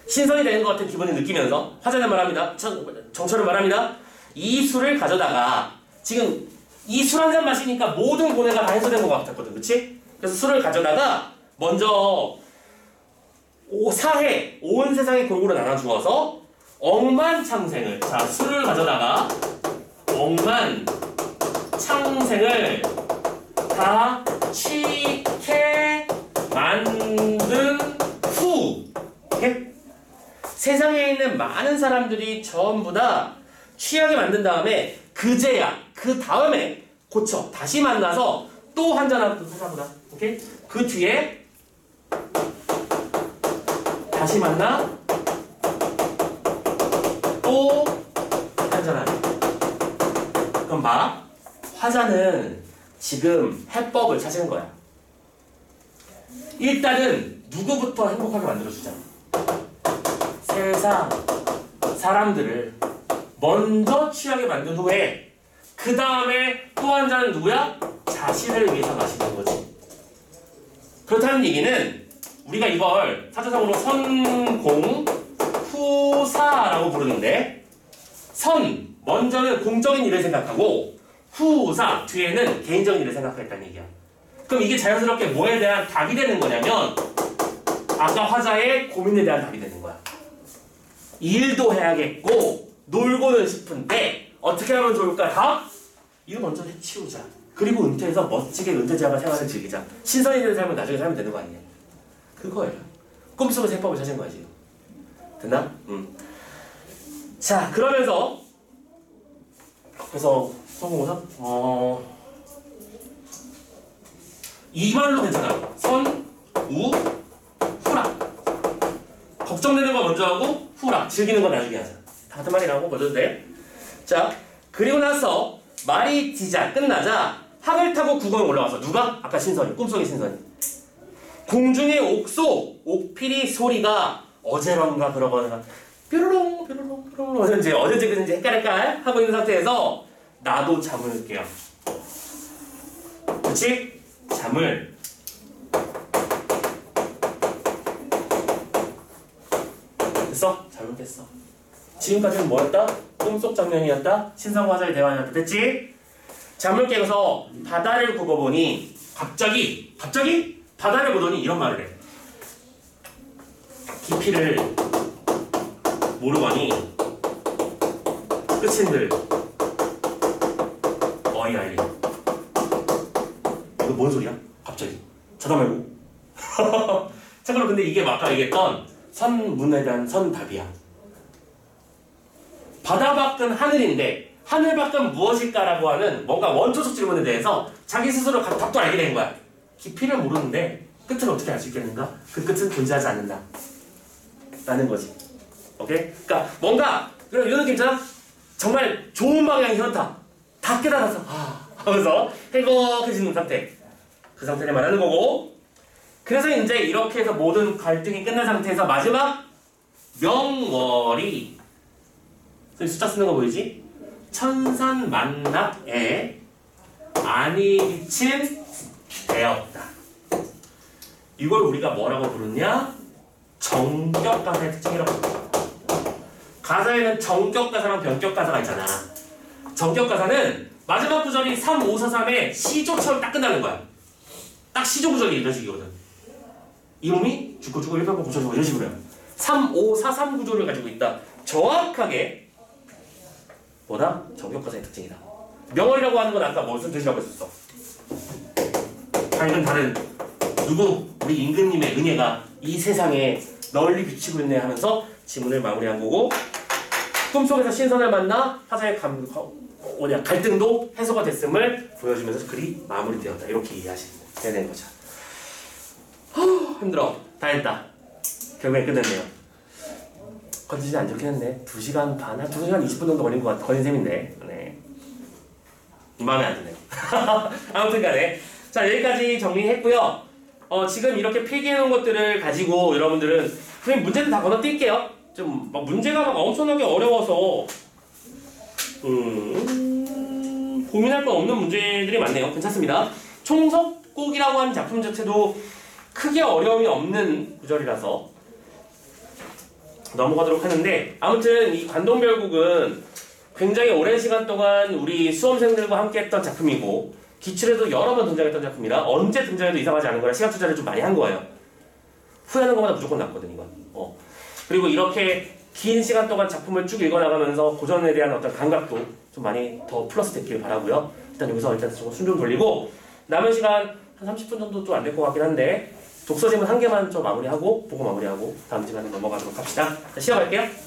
신선이 되는 것 같은 기분을 느끼면서 화자는 말합니다. 정, 정철은 말합니다. 이 술을 가져다가 지금 이 술 한 잔 마시니까 모든 고뇌가 다 해소된 것 같았거든. 그치? 그래서 술을 가져다가 먼저 오, 사해 온 세상의 골고루 나눠 주어서 억만 창생을 자 술을 가져다가 억만 창생을 다 취해 만든 후 세상에 있는 많은 사람들이 전부 다 취하게 만든 다음에 그제야 그 다음에 고쳐 다시 만나서 또 한잔하고 하자보다. 오케이? 그 뒤에 다시 만나 또 한잔하네 그럼 봐. 화자는 지금 해법을 찾은 거야. 일단은 누구부터 행복하게 만들어주자 세상 사람들을 먼저 취하게 만든 후에 그 다음에 또 한 잔은 누구야? 자신을 위해서 마시는 거지. 그렇다는 얘기는 우리가 이걸 사자성어로 선공 후사라고 부르는데 선 먼저는 공적인 일을 생각하고 후사 뒤에는 개인적인 일을 생각하겠다는 얘기야. 그럼 이게 자연스럽게 뭐에 대한 답이 되는 거냐면 아까 화자의 고민에 대한 답이 되는 거야. 일도 해야겠고 놀고는 싶은데 어떻게 하면 좋을까? 답? 이거 먼저 해치우자. 그리고 은퇴해서 멋지게 은퇴자가 생활을 즐기자. 신선이 되는 삶을 나중에 살면 되는 거 아니야? 그거예요. 꿈속에서 해법을 찾은 거야 지금. 됐나? 음. 자 그러면서 그래서 성공사 어. 이 말로 괜찮아. 선, 우, 후라. 걱정되는 거 먼저 하고 후라. 즐기는 거 나중에 하자. 다 같은 말이라고 보셔도 돼. 자, 그리고 나서 말이 지자 끝나자 학을 타고 구경에 올라와서 누가? 아까 신선이, 꿈속의 신선이. 공중의 옥소, 옥피리 소리가 어제런가 그러거나 뾰로롱 뾰로롱 뾰로롱 이제 어제지 그는지 헷갈헷갈 하고 있는 상태에서 나도 잠을 깨요. 그렇지? 잠을 됐어? 깼어. 지금까지는 뭐였다? 꿈속 장면이었다? 신성과자의 대화였다. 됐지? 잠을 깨서 바다를 굽어보니 갑자기 갑자기 바다를 보더니 이런 말을 해. 깊이를 모르거니 끝인들 어이 아이 이거 뭔 소리야? 갑자기 자다 말고 참고로 근데 이게 아까 얘기했던 선문에 대한 선답이야 바다 밖은 하늘인데 하늘 밖은 무엇일까라고 하는 뭔가 원초적 질문에 대해서 자기 스스로 가- 답도 알게 된 거야 깊이를 모르는데 끝을 어떻게 알 수 있겠는가? 그 끝은 존재하지 않는다 라는 거지 오케이? 그러니까 뭔가 이런, 이런 있잖아? 정말 좋은 방향이 그렇다 다 깨달아서 아 하면서 행복해지는 상태 그 상태를 말하는 거고 그래서 이제 이렇게 해서 모든 갈등이 끝난 상태에서 마지막 명월이 저기 숫자 쓰는 거 보이지? 천산 만납에 안이 비친 되었다 이걸 우리가 뭐라고 부르냐? 정격가사의 특징이라고 부르죠 가사에는 정격가사랑 변격가사가 있잖아 정격가사는 마지막 구절이 3, 5, 4, 3의 시조처럼 딱 끝나는 거야. 딱 시조 구절이 이런 식이거든. 이 몸이 죽고 죽고 1번 고쳐주고 이런 식으로요. 3, 5, 4, 3 구조를 가지고 있다. 정확하게 뭐다? 정격가사의 특징이다. 명월이라고 하는 건 아까 무슨 뜻이라고 했었어? 다른 다른 누구? 우리 임금님의 은혜가 이 세상에 널리 비치고 있네 하면서 지문을 마무리한 거고 꿈속에서 신선을 만나 화자의 감, 뭐냐 갈등도 해소가 됐음을 보여주면서 글이 마무리되었다 이렇게 이해하시면 되는 거죠. 후, 힘들어 다 했다. 결국엔 끝냈네요. 컨디션이 안 좋긴 했네. 2시간 반, 한 2시간 20분 정도 걸린 것 같아. 걸린 셈인데. 네. 마음에 안 드네요. 아무튼 간에. 자, 여기까지 정리했고요. 어, 지금 이렇게 필기해 놓은 것들을 가지고 여러분들은 그냥 문제를 다 건너뛸게요. 좀 막 문제가 막 엄청나게 어려워서 음, 고민할 건 없는 문제들이 많네요. 괜찮습니다. 총석곡이라고 하는 작품 자체도 크게 어려움이 없는 구절이라서 넘어가도록 하는데 아무튼 이 관동별곡은 굉장히 오랜 시간 동안 우리 수험생들과 함께 했던 작품이고 기출에도 여러 번 등장했던 작품이라 언제 등장해도 이상하지 않은 거라 시간 투자를 좀 많이 한 거예요. 후회하는 것보다 무조건 낫거든 이건. 어. 그리고 이렇게 긴 시간 동안 작품을 쭉 읽어나가면서 고전에 대한 어떤 감각도 좀 많이 더 플러스 됐길 바라고요. 일단 여기서 일단 좀숨좀 돌리고 남은 시간 한 30분 정도 좀안될 것 같긴 한데 독서 질문 한 개만 좀 마무리하고 보고 마무리하고 다음 질문 넘어가도록 합시다. 자, 시작할게요.